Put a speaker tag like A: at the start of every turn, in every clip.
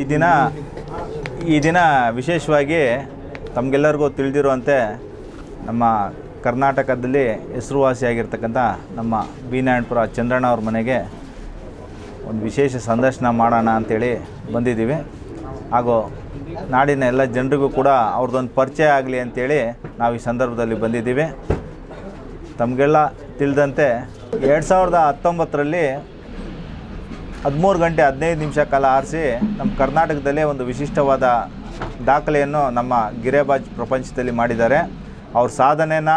A: ಈ ದಿನ ಈ ದಿನ ವಿಶೇಷವಾಗಿ ತಮಗೆಲ್ಲರಿಗೂ ತಿಳಿದಿರುವಂತೆ ನಮ್ಮ ಕರ್ನಾಟಕದಲ್ಲಿ ಹೆಸರುವಾಸಿಯಾಗಿರ್ತಕ್ಕಂಥ ನಮ್ಮ ಬಿ ನಾರಾಯಣಪುರ ಚಂದ್ರಣ್ಣ ಅವ್ರ ಮನೆಗೆ ಒಂದು ವಿಶೇಷ ಸಂದರ್ಶನ ಮಾಡೋಣ ಅಂಥೇಳಿ ಬಂದಿದ್ದೀವಿ. ಹಾಗೂ ನಾಡಿನ ಎಲ್ಲ ಜನರಿಗೂ ಕೂಡ ಅವ್ರದ್ದೊಂದು ಪರಿಚಯ ಆಗಲಿ ಅಂಥೇಳಿ ನಾವು ಈ ಸಂದರ್ಭದಲ್ಲಿ ಬಂದಿದ್ದೀವಿ. ತಮಗೆಲ್ಲ ತಿಳಿದಂತೆ ಎರಡು ಸಾವಿರದ ಹತ್ತೊಂಬತ್ತರಲ್ಲಿ ಹದಿಮೂರು ಗಂಟೆ ಹದಿನೈದು ನಿಮಿಷ ಕಾಲ ಆರಿಸಿ ನಮ್ಮ ಕರ್ನಾಟಕದಲ್ಲೇ ಒಂದು ವಿಶಿಷ್ಟವಾದ ದಾಖಲೆಯನ್ನು ನಮ್ಮ ಗಿರೇಬಾಜ್ ಪ್ರಪಂಚದಲ್ಲಿ ಮಾಡಿದ್ದಾರೆ. ಅವ್ರ ಸಾಧನೆನ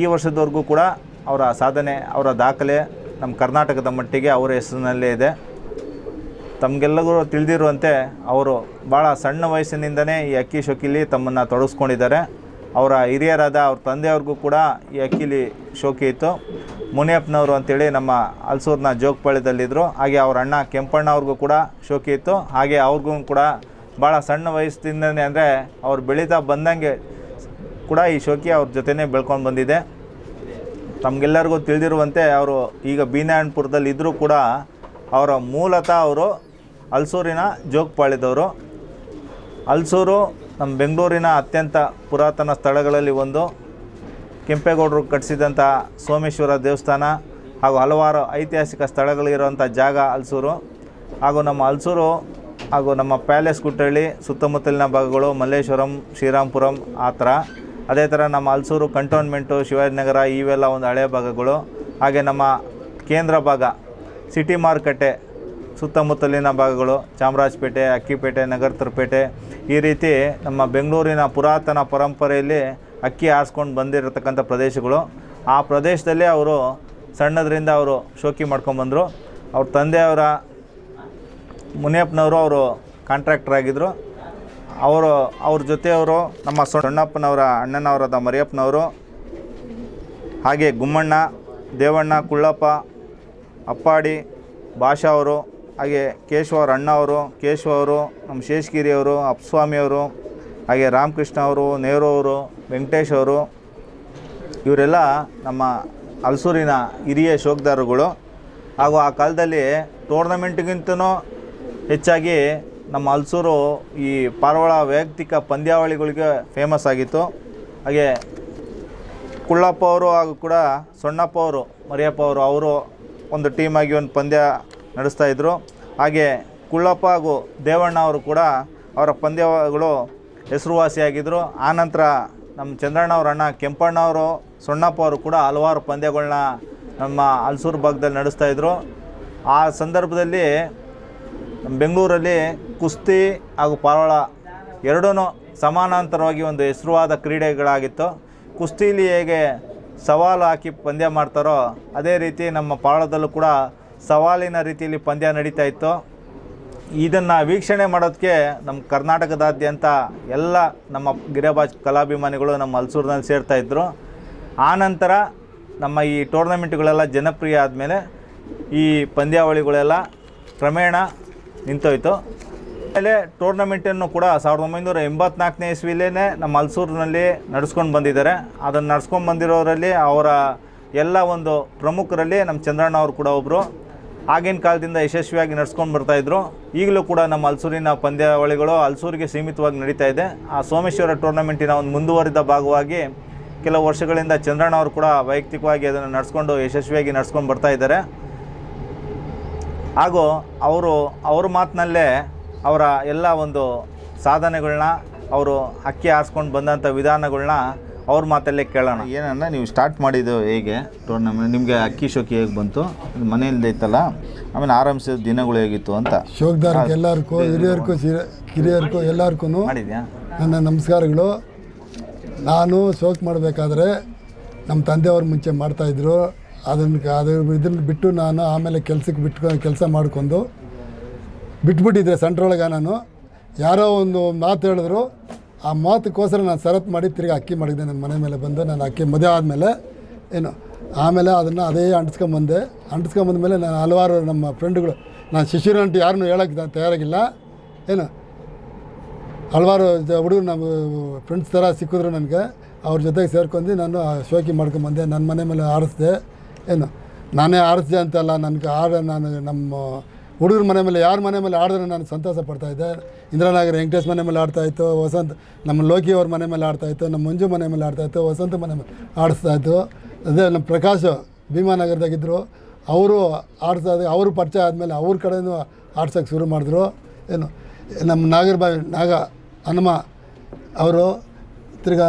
A: ಈ ವರ್ಷದವರೆಗೂ ಕೂಡ ಅವರ ಸಾಧನೆ, ಅವರ ದಾಖಲೆ ನಮ್ಮ ಕರ್ನಾಟಕದ ಮಟ್ಟಿಗೆ ಅವರ ಹೆಸರಿನಲ್ಲೇ ಇದೆ. ತಮಗೆಲ್ಲರೂ ತಿಳಿದಿರುವಂತೆ ಅವರು ಭಾಳ ಸಣ್ಣ ವಯಸ್ಸಿನಿಂದನೇ ಈ ಅಕ್ಕಿ ಶೋಕಿಲಿ ತಮ್ಮನ್ನು ತೊಡಗಿಸ್ಕೊಂಡಿದ್ದಾರೆ ಅವರ ಹಿರಿಯರಾದ ಅವ್ರ ತಂದೆಯವ್ರಿಗೂ ಕೂಡ ಈ ಅಕ್ಕಿಲಿ ಶೋಕಿ ಇತ್ತು. ಮುನಿಯಪ್ಪನವರು ಅಂತೇಳಿ ನಮ್ಮ ಹಲ್ಸೂರಿನ ಜೋಗಪಾಳ್ಯದಲ್ಲಿದ್ದರು ಹಾಗೆ ಅವ್ರ ಅಣ್ಣ ಕೆಂಪಣ್ಣ ಅವ್ರಿಗೂ ಕೂಡ ಶೋಕಿ ಇತ್ತು. ಹಾಗೆ ಅವ್ರಿಗೂ ಕೂಡ ಭಾಳ ಸಣ್ಣ ವಯಸ್ಸಿಂದನೇ ಅಂದರೆ ಅವ್ರು ಬೆಳೀತಾ ಬಂದಂಗೆ ಕೂಡ ಈ ಶೋಕಿ ಅವ್ರ ಜೊತೆನೇ ಬೆಳ್ಕೊಂಡು ಬಂದಿದೆ. ತಮಗೆಲ್ಲರಿಗೂ ತಿಳಿದಿರುವಂತೆ ಅವರು ಈಗ ಬೀನಾಯಣಪುರದಲ್ಲಿ ಇದ್ದರೂ ಕೂಡ ಅವರ ಮೂಲತಃ ಅವರು ಹಲ್ಸೂರಿನ ಜೋಗಪಾಳ್ಯದವರು ಹಲ್ಸೂರು ನಮ್ಮ ಬೆಂಗಳೂರಿನ ಅತ್ಯಂತ ಪುರಾತನ ಸ್ಥಳಗಳಲ್ಲಿ ಒಂದು ಕೆಂಪೇಗೌಡರು ಕಟ್ಟಿಸಿದಂಥ ಸೋಮೇಶ್ವರ ದೇವಸ್ಥಾನ ಹಾಗೂ ಹಲವಾರು ಐತಿಹಾಸಿಕ ಸ್ಥಳಗಳಿರುವಂಥ ಜಾಗ ಹಲಸೂರು ಹಾಗೂ ನಮ್ಮ ಹಲಸೂರು ಹಾಗೂ ನಮ್ಮ ಪ್ಯಾಲೇಸ್ ಕುಟ್ಟಳ್ಳಿ ಸುತ್ತಮುತ್ತಲಿನ ಭಾಗಗಳು ಮಲ್ಲೇಶ್ವರಂ ಶ್ರೀರಾಮ್ಪುರಂ ಆ ಥರ. ಅದೇ ಥರ ನಮ್ಮ ಹಲಸೂರು ಕಂಟೋನ್ಮೆಂಟು ಶಿವಾಜಿನಗರ ಇವೆಲ್ಲ ಒಂದು ಹಳೆಯ ಭಾಗಗಳು. ಹಾಗೆ ನಮ್ಮ ಕೇಂದ್ರ ಭಾಗ ಸಿಟಿ ಮಾರುಕಟ್ಟೆ ಸುತ್ತಮುತ್ತಲಿನ ಭಾಗಗಳು, ಚಾಮರಾಜಪೇಟೆ, ಅಕ್ಕಿಪೇಟೆ, ನಗರ್ತರಪೇಟೆ, ಈ ರೀತಿ ನಮ್ಮ ಬೆಂಗಳೂರಿನ ಪುರಾತನ ಪರಂಪರೆಯಲ್ಲಿ ಅಕ್ಕಿ ಆರಿಸ್ಕೊಂಡು ಬಂದಿರತಕ್ಕಂಥ ಪ್ರದೇಶಗಳು. ಆ ಪ್ರದೇಶದಲ್ಲೇ ಅವರು ಸಣ್ಣದರಿಂದ ಅವರು ಶೋಕಿ ಮಾಡ್ಕೊಂಬಂದರು ಅವ್ರ ತಂದೆಯವರ ಮುನಿಯಪ್ಪನವರು ಅವರು ಕಾಂಟ್ರಾಕ್ಟರ್ ಆಗಿದ್ದರು ಅವರು, ಅವ್ರ ಜೊತೆಯವರು ನಮ್ಮ ಸಣ್ಣಪ್ಪನವರ, ಅಣ್ಣನವರಾದ ಮರಿಯಪ್ಪನವರು, ಹಾಗೆ ಗುಮ್ಮಣ್ಣ, ದೇವಣ್ಣ, ಕುಳ್ಳಪ್ಪ, ಅಪ್ಪಾಡಿ, ಭಾಷಾ ಅವರು ಹಾಗೆ ಕೇಶವ ಅಣ್ಣ ಅವರು, ಕೇಶವ ಅವರು, ನಮ್ಮ ಶೇಷಗಿರಿ ಅವರು ಅಪ್ಸ್ವಾಮಿ ಅವರು, ಹಾಗೆ ರಾಮಕೃಷ್ಣ ಅವರು, ನೆಹರು ಅವರು, ವೆಂಕಟೇಶ್ ಅವರು, ಇವರೆಲ್ಲ ನಮ್ಮ ಹಲಸೂರಿನ ಹಿರಿಯ ಶೋಕ್ದಾರುಗಳು ಹಾಗೂ ಆ ಕಾಲದಲ್ಲಿ ಟೂರ್ನಮೆಂಟ್ಗಿಂತನೂ ಹೆಚ್ಚಾಗಿ ನಮ್ಮ ಹಲಸೂರು ಈ ಪಾರವಾಳ ವೈಯಕ್ತಿಕ ಪಂದ್ಯಾವಳಿಗಳಿಗೆ ಫೇಮಸ್ ಆಗಿತ್ತು. ಹಾಗೆ ಕುಳ್ಳಪ್ಪ ಅವರು ಹಾಗೂ ಕೂಡ ಸೊಣ್ಣಪ್ಪ ಅವರು, ಮರಿಯಪ್ಪ ಅವರು ಅವರು ಒಂದು ಟೀಮಾಗಿ ಒಂದು ಪಂದ್ಯ ನಡೆಸ್ತಾ ಇದ್ದರು ಹಾಗೆ ಕುಳ್ಳಪ್ಪ ಹಾಗೂ ದೇವಣ್ಣ ಅವರು ಕೂಡ ಅವರ ಪಂದ್ಯಗಳು ಹೆಸರುವಾಸಿಯಾಗಿದ್ದರು ಆನಂತರ ನಮ್ಮ ಚಂದ್ರಣ್ಣ ಅವರ ಅಣ್ಣ ಕೆಂಪಣ್ಣ ಅವರು, ಸೊಣ್ಣಪ್ಪ ಅವರು ಕೂಡ ಹಲವಾರು ಪಂದ್ಯಗಳನ್ನ ನಮ್ಮ ಹಲ್ಸೂರು ಭಾಗದಲ್ಲಿ ಇದ್ದರು ಆ ಸಂದರ್ಭದಲ್ಲಿ ಬೆಂಗಳೂರಲ್ಲಿ ಕುಸ್ತಿ ಹಾಗೂ ಪಾರವಾಳ ಎರಡೂ ಸಮಾನಾಂತರವಾಗಿ ಒಂದು ಹೆಸರುವಾದ ಕ್ರೀಡೆಗಳಾಗಿತ್ತು. ಕುಸ್ತಿಲಿ ಹೇಗೆ ಸವಾಲು ಹಾಕಿ ಪಂದ್ಯ ಮಾಡ್ತಾರೋ ಅದೇ ರೀತಿ ನಮ್ಮ ಪಾಳದಲ್ಲೂ ಕೂಡ ಸವಾಲಿನ ರೀತಿಯಲ್ಲಿ ಪಂದ್ಯ ನಡೀತಾ ಇತ್ತು. ಇದನ್ನು ವೀಕ್ಷಣೆ ಮಾಡೋದಕ್ಕೆ ನಮ್ಮ ಕರ್ನಾಟಕದಾದ್ಯಂತ ಎಲ್ಲ ನಮ್ಮ ಗಿರಿಬಾಜ್ ಕಲಾಭಿಮಾನಿಗಳು ನಮ್ಮ ಹಲ್ಸೂರಿನಲ್ಲಿ ಸೇರ್ತಾ ಇದ್ದರು ಆನಂತರ ನಮ್ಮ ಈ ಟೂರ್ನಮೆಂಟ್ಗಳೆಲ್ಲ ಜನಪ್ರಿಯ ಆದಮೇಲೆ ಈ ಪಂದ್ಯಾವಳಿಗಳೆಲ್ಲ ಕ್ರಮೇಣ ನಿಂತೋಯ್ತು. ಆಮೇಲೆ ಟೂರ್ನಮೆಂಟನ್ನು ಕೂಡ ಸಾವಿರದ ಒಂಬೈನೂರ ಎಂಬತ್ನಾಲ್ಕನೇ ಇಸ್ವಿಲೇ ನಮ್ಮ ಹಲ್ಸೂರಿನಲ್ಲಿ ನಡೆಸ್ಕೊಂಡು ಬಂದಿದ್ದಾರೆ. ಅದನ್ನು ನಡ್ಸ್ಕೊಂಡು ಬಂದಿರೋರಲ್ಲಿ ಅವರ ಎಲ್ಲ ಒಂದು ಪ್ರಮುಖರಲ್ಲಿ ನಮ್ಮ ಚಂದ್ರಣ್ಣ ಅವರು ಕೂಡ ಒಬ್ಬರು ಆಗಿನ ಕಾಲದಿಂದ ಯಶಸ್ವಿಯಾಗಿ ನಡ್ಸ್ಕೊಂಡು ಬರ್ತಾಯಿದ್ರು ಈಗಲೂ ಕೂಡ ನಮ್ಮ ಅಲ್ಸೂರಿನ ಪಂದ್ಯಾವಳಿಗಳು ಅಲ್ಸೂರಿಗೆ ಸೀಮಿತವಾಗಿ ನಡೀತಾ ಇದೆ. ಆ ಸೋಮೇಶ್ವರ ಟೂರ್ನಮೆಂಟಿನ ಒಂದು ಮುಂದುವರಿದ ಭಾಗವಾಗಿ ಕೆಲವು ವರ್ಷಗಳಿಂದ ಚಂದ್ರಣ್ಣ ಅವರು ಕೂಡ ವೈಯಕ್ತಿಕವಾಗಿ ಅದನ್ನು ನಡೆಸ್ಕೊಂಡು ಯಶಸ್ವಿಯಾಗಿ ನಡ್ಸ್ಕೊಂಡು ಬರ್ತಾ ಇದ್ದಾರೆ. ಹಾಗೂ ಅವರು, ಅವ್ರ ಮಾತಿನಲ್ಲೇ ಅವರ ಎಲ್ಲ ಒಂದು ಸಾಧನೆಗಳನ್ನ ಅವರು ಅಕ್ಕಿ ಆರಿಸ್ಕೊಂಡು ಬಂದಂಥ ವಿಧಾನಗಳನ್ನ ಅವ್ರ ಮಾತಲ್ಲೇ ಕೇಳೋಣ. ಏನನ್ನ ನೀವು ಸ್ಟಾರ್ಟ್ ಮಾಡಿದ್ದು ಹೇಗೆ? ಟೂರ್ನಮೆಂಟ್ ನಿಮಗೆ ಅಕ್ಕಿ ಶೋಕಿ ಹೇಗೆ ಬಂತು? ಮನೆಯಲ್ಲಿ ಇತ್ತಲ್ಲ? ಆಮೇಲೆ ಆರಂಭಿಸಿದ ದಿನಗಳು ಹೇಗಿತ್ತು ಅಂತ.
B: ಶೋಕ್ದಾರ್ಗೆ ಎಲ್ಲರಿಗೂ ಹಿರಿಯರಿಗೂ ಕಿರಿಯರಿಗೂ ಎಲ್ಲರಿಗೂ
A: ಮಾಡಿದ್ಯಾ?
B: ನನ್ನ ನಮಸ್ಕಾರಗಳು. ನಾನು ಶೋಕ್ ಮಾಡಬೇಕಾದ್ರೆ ನಮ್ಮ ತಂದೆಯವ್ರ ಮುಂಚೆ ಮಾಡ್ತಾಯಿದ್ರು ಅದನ್ನು ಅದ್ರ ಇದನ್ನು ಬಿಟ್ಟು ನಾನು ಆಮೇಲೆ ಕೆಲಸಕ್ಕೆ ಬಿಟ್ಕೊಂಡು ಕೆಲಸ ಮಾಡ್ಕೊಂಡು ಬಿಟ್ಬಿಟ್ಟಿದ್ದೆ ಸೆಂಟ್ರೊಳಗೆ ನಾನು. ಯಾರೋ ಒಂದು ಮಾತು ಹೇಳಿದ್ರು ಆ ಮಾತಕ್ಕೋಸ್ಕರ ನಾನು ಸರತ್ ಮಾಡಿ ತಿರ್ಗಿ ಅಕ್ಕಿ ಮಾಡಿದ್ದೆ, ನನ್ನ ಮನೆ ಮೇಲೆ ಬಂದು. ನಾನು ಅಕ್ಕಿ ಮದುವೆ ಆದಮೇಲೆ, ಏನು, ಆಮೇಲೆ ಅದನ್ನು ಅದೇ ಅಂಟಿಸ್ಕೊಂಬಂದೆ. ಮೇಲೆ ನಾನು ಹಲವಾರು ನಮ್ಮ ಫ್ರೆಂಡ್ಗಳು ನಾನು ಶಿಶಿರಂಟು ಯಾರನ್ನೂ ಹೇಳೋಕ್ಕೆ ನಾನು ತಯಾರಾಗಿಲ್ಲ. ಏನು, ಹಲವಾರು ಹುಡುಗರು ನಮ್ಮ ಫ್ರೆಂಡ್ಸ್ ಥರ ಸಿಕ್ಕಿದ್ರು ನನಗೆ. ಅವ್ರ ಜೊತೆಗೆ ಸೇರ್ಕೊಂಡು ನಾನು ಶೋಕಿ ಮಾಡ್ಕೊಂಬಂದೆ, ನನ್ನ ಮನೆ ಮೇಲೆ ಆರಿಸ್ದೆ. ಏನು, ನಾನೇ ಆರಿಸ್ದೆ ಅಂತಲ್ಲ, ನನಗೆ ಆಡ ನಾನು ನಮ್ಮ ಹುಡುಗರ ಮನೆ ಮೇಲೆ ಯಾರ ಮನೆ ಮೇಲೆ ಆಡಿದ್ರೆ ನಾನು ಸಂತೋಷ ಪಡ್ತಾಯಿದ್ದೆ ಇಂದಿರಾನಗರ ವೆಂಕಟೇಶ್ ಮನೆ ಮೇಲೆ ಆಡ್ತಾಯಿತ್ತು ವಸಂತ್ ನಮ್ಮ ಲೋಕಿ ಅವ್ರ ಮನೆ ಮೇಲೆ ಆಡ್ತಾಯಿತ್ತು ನಮ್ಮ ಮಂಜು ಮನೆ ಮೇಲೆ ಆಡ್ತಾ ಇತ್ತು ವಸಂತ ಮನೆ ಮೇಲೆ ಆಡಿಸ್ತಾಯಿತ್ತು ಅದೇ ನಮ್ಮ ಪ್ರಕಾಶ್ ಭೀಮಾನಗರದಾಗಿದ್ದರು ಅವರು ಆಡ್ತಾ ಅವರು ಪರಿಚಯ ಆದಮೇಲೆ ಅವ್ರ ಕಡೆಯೂ ಆಡ್ಸೋಕ್ಕೆ ಶುರು ಮಾಡಿದ್ರು. ಏನು ನಮ್ಮ ನಾಗರಬಾಯಿ ನಾಗ ಹನುಮ ಅವರು ತಿರ್ಗಾ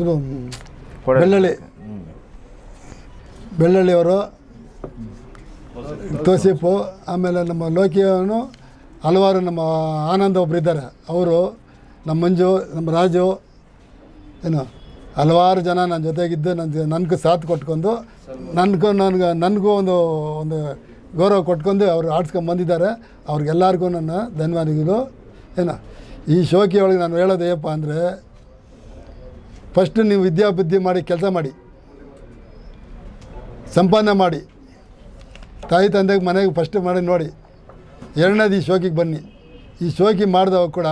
A: ಇದು.
B: ಬೆಳ್ಳಳ್ಳಿ. ಬೆಳ್ಳಳ್ಳಿಯವರು ತೋಸಿಪ್ಪು ಆಮೇಲೆ ನಮ್ಮ ಲೋಕಿಯವನು ಹಲವಾರು ನಮ್ಮ ಆನಂದ ಒಬ್ಬರಿದ್ದಾರೆ ಅವರು, ನಮ್ಮ ಮಂಜು, ನಮ್ಮ ರಾಜು, ಏನು, ಹಲವಾರು ಜನ ನನ್ನ ಜೊತೆಗಿದ್ದು ನನ್ನ ನನಗೂ ಸಾಥ್ ಕೊಟ್ಕೊಂಡು, ನನಗೂ ನನಗೆ, ನನಗೂ ಒಂದು ಒಂದು ಗೌರವ ಕೊಟ್ಕೊಂಡು ಅವ್ರು ಆಡ್ಸ್ಕೊಂಡು ಬಂದಿದ್ದಾರೆ. ಅವ್ರಿಗೆಲ್ಲರಿಗೂ ನನ್ನ ಧನ್ಯವಾದಗಳು. ಏನು, ಈ ಶೋಕಿ ಒಳಗೆ ನಾನು ಹೇಳೋದು ಏನಪ್ಪ ಅಂದರೆ ಫಸ್ಟು ನೀವು ವಿದ್ಯಾಬುದ್ಧಿ ಮಾಡಿ, ಕೆಲಸ ಮಾಡಿ. ಸಂಪಾದನೆ ಮಾಡಿ. ತಾಯಿ ತಂದೆಗೆ ಮನೆಗೆ ಫಸ್ಟ್ ಮಾಡಿ ನೋಡಿ. ಎರಡನೇದು ಈ ಶೋಕಿಗೆ ಬನ್ನಿ. ಈ ಶೋಕಿ ಮಾಡಿದವಾಗ ಕೂಡ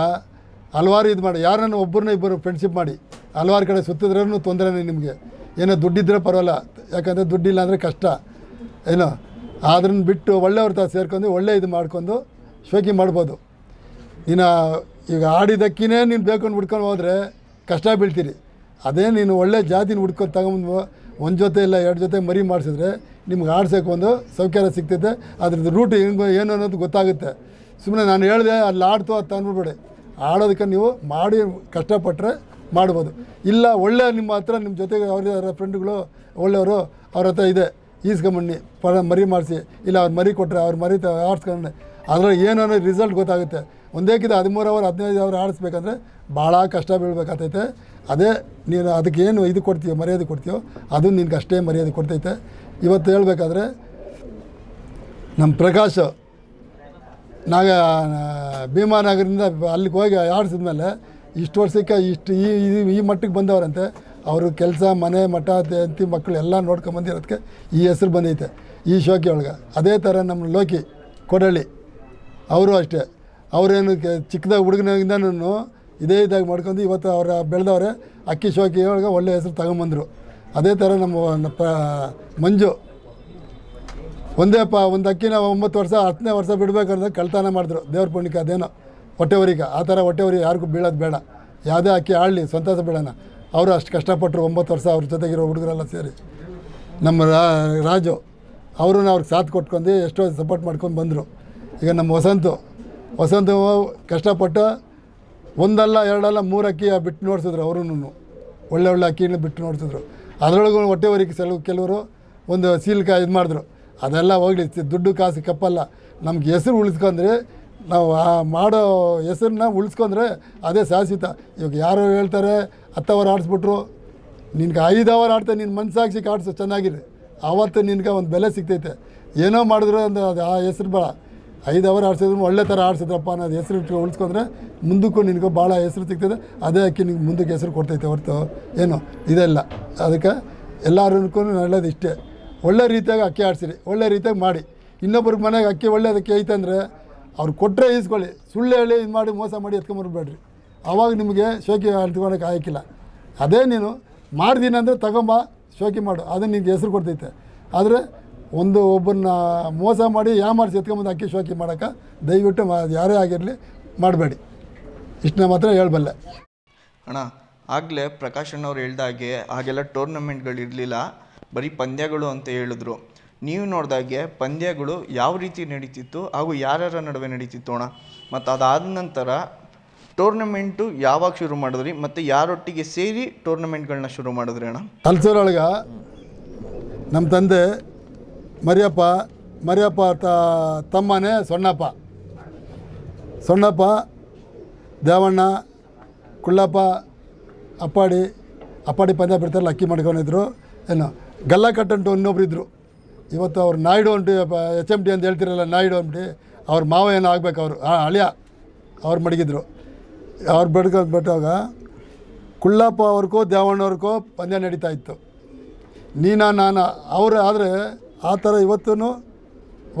B: ಹಲವಾರು ಇದು ಮಾಡಿ. ಯಾರನ್ನು ಒಬ್ಬರನ್ನ ಇಬ್ಬರು ಫ್ರೆಂಡ್ಶಿಪ್ ಮಾಡಿ. ಹಲವಾರು ಕಡೆ ಸುತ್ತಿದ್ರೂ ತೊಂದರೆನೇ ನಿಮಗೆ. ಏನೋ ದುಡ್ಡಿದ್ರೆ ಪರವಾಗಿಲ್ಲ. ಯಾಕಂದರೆ ದುಡ್ಡಿಲ್ಲ ಅಂದರೆ ಕಷ್ಟ. ಏನೋ? ಅದನ್ನ ಬಿಟ್ಟು ಒಳ್ಳೆಯವ್ರ ತಾ ಸೇರ್ಕೊಂಡು ಒಳ್ಳೆ ಇದು ಮಾಡ್ಕೊಂಡು ಶೋಕಿ ಮಾಡ್ಬೋದು. ನೀನು ಈಗ ಆಡಿದಕ್ಕಿನೇ ನೀನು ಬೇಕೊಂಡು ಹುಡ್ಕೊಂಡು ಹೋದರೆ ಕಷ್ಟ ಬೀಳ್ತೀರಿ. ಅದೇ ನೀನು ಒಳ್ಳೆ ಜಾತಿನ ಹುಡ್ಕೊಂಡು ತಗೊಂಬಂದು ಒಂದು ಜೊತೆ ಇಲ್ಲ, ಎರಡು ಜೊತೆ ಮರಿ ಮಾಡಿಸಿದ್ರೆ ನಿಮ್ಗೆ ಆಡ್ಸೋಕೆ ಒಂದು ಸೌಕರ್ಯ ಸಿಗ್ತೈತೆ. ಅದ್ರದ್ದು ರೂಟ್ ಹೆಂಗೆ ಏನು ಅನ್ನೋದು ಗೊತ್ತಾಗುತ್ತೆ. ಸುಮ್ಮನೆ ನಾನು ಹೇಳಿದೆ, ಅಲ್ಲಿ ಆಡ್ತು ಅದು ತಂದ್ಬಿಡ್ಬೇಡಿ ಆಡೋದಕ್ಕೆ ನೀವು ಮಾಡಿ ಕಷ್ಟಪಟ್ಟರೆ ಮಾಡ್ಬೋದು. ಇಲ್ಲ, ಒಳ್ಳೆ ನಿಮ್ಮ ಹತ್ರ ನಿಮ್ಮ ಜೊತೆಗೆ ಅವ್ರ ಫ್ರೆಂಡ್ಗಳು ಒಳ್ಳೆಯವರು ಅವ್ರ ಹತ್ರ ಇದೆ. ಈಸ್ಕೊಂಬಣ್ಣಿ ಪರ ಮರಿ ಮಾಡಿಸಿ, ಇಲ್ಲ ಅವ್ರು ಮರಿ ಕೊಟ್ಟರೆ ಅವ್ರು ಮರಿ ಆಡ್ಸ್ಕೊಂಡೆ ಅದರಲ್ಲಿ ಏನು ಅನ್ನೋ ರಿಸಲ್ಟ್ ಗೊತ್ತಾಗುತ್ತೆ. ಒಂದೇಕಿದ ಹದಿಮೂರು ಅವರ್ ಹದಿನೈದು ಅವರ್ ಆಡಿಸ್ಬೇಕಂದ್ರೆ ಭಾಳ ಕಷ್ಟ ಬೀಳ್ಬೇಕಾಗ್ತೈತೆ ಅದೇ ನೀನು ಅದಕ್ಕೆ ಏನು ಇದು ಕೊಡ್ತೀಯೋ, ಮರ್ಯಾದೆ ಕೊಡ್ತೀಯೋ, ಅದು ನಿನ್ಗೆ ಅಷ್ಟೇ ಮರ್ಯಾದೆ ಕೊಡ್ತೈತೆ. ಇವತ್ತು ಹೇಳಬೇಕಾದ್ರೆ ನಮ್ಮ ಪ್ರಕಾಶ್, ನಾಗ ಭೀಮಾನಗರದಿಂದ ಅಲ್ಲಿಗೆ ಹೋಗಿ ಆಡಿಸಿದ್ಮೇಲೆ ಇಷ್ಟು ವರ್ಷಕ್ಕೆ ಇಷ್ಟು ಈ, ಈ- ಮಟ್ಟಿಗೆ ಬಂದವರಂತೆ. ಅವರು ಕೆಲಸ, ಮನೆ, ಮಠ ಅಂತಿ ಮಕ್ಕಳು ಎಲ್ಲ ನೋಡ್ಕೊಂಬಂದಿರೋದಕ್ಕೆ ಈ ಹೆಸರು ಬಂದೈತೆ. ಈ ಶೋಕಿ ಒಳಗೆ. ಅದೇ ಥರ ನಮ್ಮ ಲೋಕಿ ಕೊಡಳ್ಳಿ ಅವರು ಅಷ್ಟೇ. ಅವರೇನು ಚಿಕ್ಕದಾಗ ಹುಡುಗನಿಂದನೂ ಇದೇ ಇದಾಗಿ ಮಾಡ್ಕೊಂಡು ಇವತ್ತು ಅವರ ಬೆಳೆದವ್ರೆ ಅಕ್ಕಿ ಶೋಕಿ ಒಳಗೆ ಒಳ್ಳೆ ಹೆಸರು ತಗೊಂಬಂದರು. ಅದೇ ಥರ ನಮ್ಮ ಪ ಮಂಜು. ಒಂದೇ ಪ ಒಂದು ಅಕ್ಕಿನ ಒಂಬತ್ತು ವರ್ಷ, ಹತ್ತನೇ ವರ್ಷ ಬಿಡಬೇಕಂದ್ರೆ ಕಳ್ತನ ಮಾಡಿದ್ರು. ದೇವ್ರ ಪುಣ್ಯಕ್ಕೆ ಅದೇನೋ. ಹೊಟ್ಟೆವರಿಗೆ. ಆ ಥರ ಹೊಟ್ಟೆವರಿ ಯಾರಿಗೂ ಬೀಳೋದು ಬೇಡ. ಯಾವುದೇ ಅಕ್ಕಿ ಆಡಲಿ ಸಂತೋಷ ಬೇಡನ ಅವರು ಅಷ್ಟು ಕಷ್ಟಪಟ್ಟರು, ಒಂಬತ್ತು ವರ್ಷ ಅವ್ರ ಜೊತೆಗಿರೋ ಹುಡುಗರೆಲ್ಲ ಸೇರಿ. ನಮ್ಮ ರಾಜು ಅವರು ಅವ್ರಿಗೆ ಸಾಥ್ ಕೊಟ್ಕೊಂಡು ಎಷ್ಟೋ ಸಪೋರ್ಟ್ ಮಾಡ್ಕೊಂಡು ಬಂದರು. ಈಗ ನಮ್ಮ ವಸಂತು ವಸಂತು ಕಷ್ಟಪಟ್ಟು ಒಂದಲ್ಲ, ಎರಡಲ್ಲ ಮೂರು ಅಕ್ಕಿ ಬಿಟ್ಟು ನೋಡ್ತಿದ್ರು ಅವರು ಒಳ್ಳೆ ಒಳ್ಳೆ ಅಕ್ಕಿನ ಬಿಟ್ಟು ನೋಡ್ತಿದ್ರು. ಅದರೊಳಗೂ ಹೊಟ್ಟೆವರಿಗೆ ಕೆಲವು, ಕೆಲವರು ಒಂದು ಸೀಲ್ಕಾಯಿ ಇದು ಮಾಡಿದ್ರು. ಅದೆಲ್ಲ ಹೋಗಲಿ ದುಡ್ಡು ಕಾಸು ಕಪ್ಪಲ್ಲ. ನಮ್ಗೆ ಹೆಸರು ಉಳಿಸ್ಕೊಂಡ್ರೆ ನಾವು ಆ ಮಾಡೋ ಹೆಸರನ್ನ ಉಳಿಸ್ಕೊಂಡ್ರೆ ಅದೇ ಶಾಶ್ವತ. ಇವಾಗ ಯಾರು ಹೇಳ್ತಾರೆ, ಹತ್ತು ಅವರ್ ಆಡಿಸ್ಬಿಟ್ರು. ನಿನ್ಗೆ ಐದು ಅವರ್ ಆಡ್ತಾ ನಿನ್ನ ಮನ್ಸಾಕ್ಷಿಗೆ ಆಡಿಸು ಚೆನ್ನಾಗಿರಿ. ಆವತ್ತು ನಿನ್ಗೆ ಒಂದು ಬೆಲೆ ಸಿಗ್ತೈತೆ. ಏನೋ ಮಾಡಿದ್ರು ಅಂದರೆ ಅದು ಆ ಹೆಸ್ರು ಬೇಡ. ಐದು ಅವರ್ ಆಡ್ಸಿದ್ರು, ಒಳ್ಳೆ ಥರ ಆಡ್ಸಿದ್ರಪ್ಪ ಅನ್ನೋದು ಹೆಸರು ಇಟ್ಟು ಉಳಿಸ್ಕೊಂಡ್ರೆ ಮುಂದಕ್ಕೂ ನಿನಗೂ ಭಾಳ ಹೆಸರು ಸಿಗ್ತದೆ. ಅದೇ ಅಕ್ಕಿ ನಿಂಗೆ ಮುಂದಕ್ಕೆ ಹೆಸರು ಕೊಡ್ತೈತೆ ಹೊರತು ಏನು? ಇದೆಲ್ಲ. ಅದಕ್ಕೆ ಎಲ್ಲರಿಗೂ ಹೇಳೋದು ಇಷ್ಟೇ ಒಳ್ಳೆ ರೀತಿಯಾಗಿ ಅಕ್ಕಿ ಆಡಿಸಿರಿ. ಒಳ್ಳೆ ರೀತಿಯಾಗಿ ಮಾಡಿ. ಇನ್ನೊಬ್ರ ಮನೆಗೆ ಅಕ್ಕಿ ಒಳ್ಳೇದಕ್ಕೆ ಐತಂದರೆ ಅವ್ರು ಕೊಟ್ಟರೆ ಈಸ್ಕೊಳ್ಳಿ. ಸುಳ್ಳು ಹೇಳಿ ಇದು ಮಾಡಿ ಮೋಸ ಮಾಡಿ ಎತ್ಕೊಂಬರ್ಬೇಡ್ರಿ. ಆವಾಗ ನಿಮಗೆ ಶೋಕಿ ಅಂತ್ಕೊಳಕ್ಕೆ ಆಯ್ಕಿಲ್ಲ. ಅದೇ ನೀನು ಮಾಡ್ದೀನಿ ತಗೊಂಬ, ಶೋಕಿ ಮಾಡು. ಅದು ನಿನ್ಗೆ ಹೆಸರು ಕೊಡ್ತೈತೆ. ಆದರೆ ಒಂದು ಒಬ್ಬನ್ನ ಮೋಸ ಮಾಡಿ ಯಾಮಾರಿಸಿ ಎತ್ಕೊಂಬಂದು ಅಕ್ಕಿ ಶೋಕಿ ಮಾಡೋಕೆ ದಯವಿಟ್ಟು ಮಾ ಯಾರೇ ಆಗಿರಲಿ ಮಾಡಬೇಡಿ. ಇಷ್ಟನ್ನ ಮಾತ್ರ ಹೇಳಬಲ್ಲೆ.
C: ಅಣ್ಣ ಆಗಲೇ ಪ್ರಕಾಶ್ ಅಣ್ಣವ್ರು ಹೇಳ್ದಾಗೆ ಹಾಗೆಲ್ಲ ಟೂರ್ನಮೆಂಟ್ಗಳು ಇರಲಿಲ್ಲ ಬರೀ ಪಂದ್ಯಗಳು ಅಂತ ಹೇಳಿದ್ರು. ನೀವು ನೋಡಿದಾಗೆ ಪಂದ್ಯಗಳು ಯಾವ ರೀತಿ ನಡೀತಿತ್ತು ಹಾಗೂ ಯಾರ್ಯಾರ ನಡುವೆ ನಡೀತಿತ್ತು ಅಣ್ಣ? ಮತ್ತು ಅದಾದ ನಂತರ ಟೂರ್ನಮೆಂಟು ಯಾವಾಗ ಶುರು ಮಾಡಿದ್ರಿ? ಮತ್ತು ಯಾರೊಟ್ಟಿಗೆ ಸೇರಿ ಟೂರ್ನಮೆಂಟ್ಗಳನ್ನ ಶುರು ಮಾಡಿದ್ರಿ ಅಣ್ಣ?
B: ಹಲ್ಸೂರೊಳಗೆ ನಮ್ಮ ತಂದೆ ಮರಿಯಪ್ಪ ಮರಿಯಪ್ಪ ತ, ತಮ್ಮನೇ ಸೊಣ್ಣಪ್ಪ. ಸೊಣ್ಣಪ್ಪ, ದೇವಣ್ಣ, ಕುಳ್ಳಪ್ಪ, ಅಪ್ಪಾಡಿ ಅಪ್ಪಾಡಿ ಪಂದ್ಯ ಬಿಡ್ತಾರಲ್ಲ ಅಕ್ಕಿ ಮಾಡ್ಕೊಂಡಿದ್ರು ಏನು, ಗಲ್ಲ ಕಟ್ಟಂಟು ಇನ್ನೊಬ್ರು ಇದ್ದರು ಇವತ್ತು ಅವ್ರು ನಾಯ್ಡು ಅಂಟು ಎಚ್ ಎಂ ಟಿ ಅಂತ ಹೇಳ್ತಿರಲ್ಲ, ನಾಯ್ಡು ಅಂಟಿ, ಅವ್ರ ಮಾವ ಏನೋ ಆಗ್ಬೇಕು ಅವರು. ಆ, ಅಳಿಯ, ಅವ್ರು ಮಡಗಿದ್ರು. ಅವ್ರು ಬೆಡ್ಕೊಂಡು ಬಿಟ್ಟಾಗ ಕುಳ್ಳಪ್ಪ ಅವ್ರಿಗೂ ದೇವಣ್ಣವ್ರಿಗೂ ಪಂದ್ಯ ನಡೀತಾ ಇತ್ತು. ನೀನಾ, ನಾನು, ಅವರು ಆದರೆ ಆ ಥರ ಇವತ್ತೂ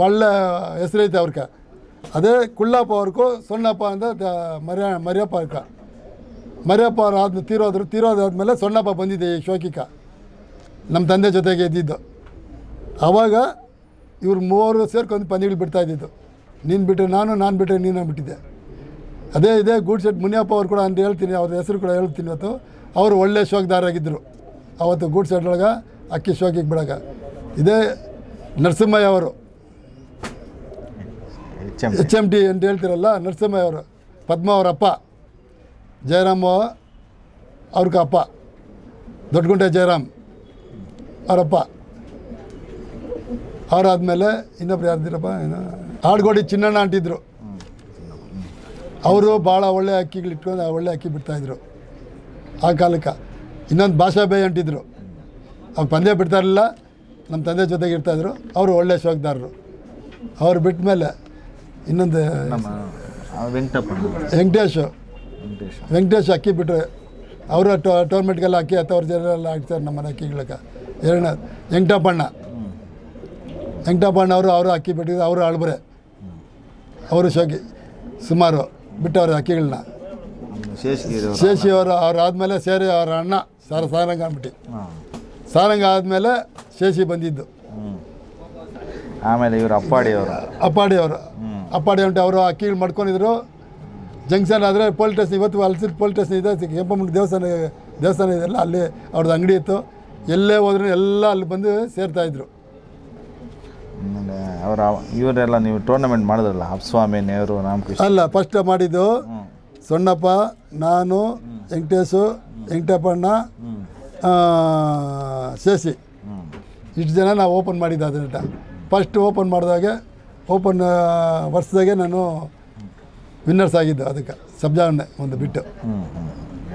B: ಒಳ್ಳೆ ಹೆಸರೈತೆ ಅವ್ರಿಗೆ ಅದೇ ಕುಳ್ಳಪ್ಪ ಅವ್ರಿಗೂ ಸೊಣ್ಣಪ್ಪ ಅಂದರೆ ಮರ್ಯ, ಮರ್ಯಪ್ಪ ಅವ್ರಕ. ಮರ್ಯಪ್ಪ ಅವ್ರು ಆದ ತೀರೋದ್ರು ತೀರೋದಾದ್ಮೇಲೆ ಸೊಣ್ಣಪ್ಪ ಬಂದಿದೆ ಈ ಶೋಕಿಕ. ನಮ್ಮ ತಂದೆ ಜೊತೆಗೆ ಇದ್ದಿದ್ದು. ಆವಾಗ ಇವ್ರು ಮೂವರು ಸೇರ್ಕೊಂಡು ಪಂದ್ಯಗಳು ಬಿಡ್ತಾ ಇದ್ದಿದ್ದು. ನೀನು ಬಿಟ್ಟರೆ ನಾನು ನಾನು ಬಿಟ್ಟರೆ ನೀನು ಬಿಟ್ಟಿದ್ದೆ ಅದೇ ಇದೇ ಗೂಡ್ ಶೆಟ್ ಮುನಿಯಪ್ಪ ಅವ್ರು ಕೂಡ ಅಂತ ಹೇಳ್ತೀನಿ, ಅವ್ರ ಹೆಸರು ಕೂಡ ಹೇಳ್ತೀನಿ ಇವತ್ತು. ಅವರು ಒಳ್ಳೆ ಶೋಕ್ದಾರಾಗಿದ್ದರು ಅವತ್ತು ಗೂಡ್ ಒಳಗೆ ಅಕ್ಕಿ ಶೋಕಿಗೆ ಬಿಡಾಗ ಇದೇ ನರಸಿಂಹಯ್ಯ ಅವರು.
A: ಎಚ್
B: ಎಂ ಟಿ ಅಂತ ಹೇಳ್ತಿರಲ್ಲ ನರಸಿಂಹಯ್ಯ ಅವರು. ಪದ್ಮ ಅವರಪ್ಪ ಅಪ್ಪ ಜಯರಾಮ ಅವ್ರಿಗೆ ಅಪ್ಪ. ದೊಡ್ಡಗುಂಟೆ ಜಯರಾಮ್ ಅವರಪ್ಪ ಅವರಾದಮೇಲೆ ಇನ್ನೊಬ್ರು ಯಾರ್ದಿರಪ್ಪ ಏನು ಆಡ್ಗೋಡಿ ಚಿನ್ನಣ್ಣ ಅಂಟಿದ್ರು ಅವರು ಭಾಳ ಒಳ್ಳೆ ಅಕ್ಕಿಗಳು ಇಟ್ಕೊಂಡು ಒಳ್ಳೆ ಅಕ್ಕಿ ಬಿಡ್ತಾಯಿದ್ರು ಆ ಕಾಲಕ್ಕೆ. ಇನ್ನೊಂದು ಭಾಷಾ ಬೇಯ್ ಅಂಟಿದ್ರು ಅವ್ರು ಪಂದ್ಯ ಬಿಡ್ತಾ ಇರಲಿಲ್ಲ. ನಮ್ಮ ತಂದೆ ಜೊತೆಗೆ ಇರ್ತಾಯಿದ್ರು ಅವರು ಒಳ್ಳೆ ಶೋಕ್ದಾರರು. ಅವ್ರು ಬಿಟ್ಟ ಮೇಲೆ ಇನ್ನೊಂದು ವೆಂಕಟೇಶ್.
A: ವೆಂಕಟೇಶ್.
B: ವೆಂಕಟೇಶ್ ಅಕ್ಕಿ ಬಿಟ್ಟರೆ ಅವರು ಟೋರ್ಮೆಂಟ್ಗೆಲ್ಲ ಅಕ್ಕಿ ಹತ್ತವ್ರ ಜನರೆಲ್ಲ ಹಾಕ್ತಾರೆ ನಮ್ಮನೆ ಅಕ್ಕಿಗಳಕ್ಕೆ ಅಕ್ಕಿಗಳಿಗೆ ಎರಡನೇ ವೆಂಕಟಪ್ಪಣ್ಣ. ವೆಂಕಟಪ್ಪಣ್ಣ ಅವರು ಅವರು ಅಕ್ಕಿ ಬಿಟ್ಟಿದ್ರು. ಅವರು ಅಳ್ಬರೆ. ಅವರು ಶೋಕಿ ಸುಮಾರು ಬಿಟ್ಟವ್ರೆ ಅಕ್ಕಿಗಳನ್ನ ಶೇಷಿ ಅವರು ಅವ್ರು ಆದಮೇಲೆ ಸೇರಿ ಅವರ ಅಣ್ಣ ಸಾರ ಸಾರಂಗ್ ಅಂದ್ಬಿಟ್ಟು ಸಾರಂಗ ಆದಮೇಲೆ ಶೇಷಿ ಬಂದಿದ್ದು.
A: ಆಮೇಲೆ ಇವರು ಅಪ್ಪಾಡಿ ಅವರು.
B: ಅಪ್ಪಾಡಿ ಅವರು. ಅಪ್ಪಾಡಿ ಉಂಟು ಅವರು ಅಕ್ಕಿಗಳು ಮಾಡ್ಕೊಂಡಿದ್ರು. ಜಂಕ್ಷನ್ ಆದರೆ ಪೊಲೀಸ್ ಸ್ಟೇಷನ್ ಇವತ್ತು ಅಲ್ಸಿದ ಪೊಲೀಸ್ ಸ್ಟೇಷನ್ ಇದೆ. ಕೆಂಪಮ್ಮನ ದೇವಸ್ಥಾನ ದೇವಸ್ಥಾನ ಇದೆಲ್ಲ ಅಲ್ಲಿ ಅವ್ರದ್ದು ಅಂಗಡಿ ಇತ್ತು. ಎಲ್ಲೇ ಹೋದ್ರೂ ಎಲ್ಲ ಅಲ್ಲಿ ಬಂದು ಸೇರ್ತಾಯಿದ್ರು
A: ಅವರ ಇವರೆಲ್ಲ ನೀವು ಟೂರ್ನಮೆಂಟ್ ಮಾಡಿದ್ರಲ್ಲ ಅಪ್ಸ್ವಾಮಿ ನೆಹರು ರಾಮಕೃಷ್ಣ.
B: ಅಲ್ಲ ಫಸ್ಟ್ ಮಾಡಿದ್ದು ಸೊಣ್ಣಪ್ಪ ನಾನು ವೆಂಕಟೇಶು ವೆಂಕಟಪ್ಪಣ್ಣ
A: ಹ್ಞೂ
B: ಇಷ್ಟು ಜನ ನಾವು ಓಪನ್ ಮಾಡಿದ್ದು ಅದನ್ನ ಫಸ್ಟ್ ಓಪನ್ ಮಾಡಿದಾಗೆ ಓಪನ್ ವರ್ಷದಾಗೆ ನಾನು ವಿನ್ನರ್ಸ್ ಆಗಿದ್ದು ಅದಕ್ಕೆ ಸಬ್ಜಾವಣೆ ಒಂದು ಬಿಟ್ಟು.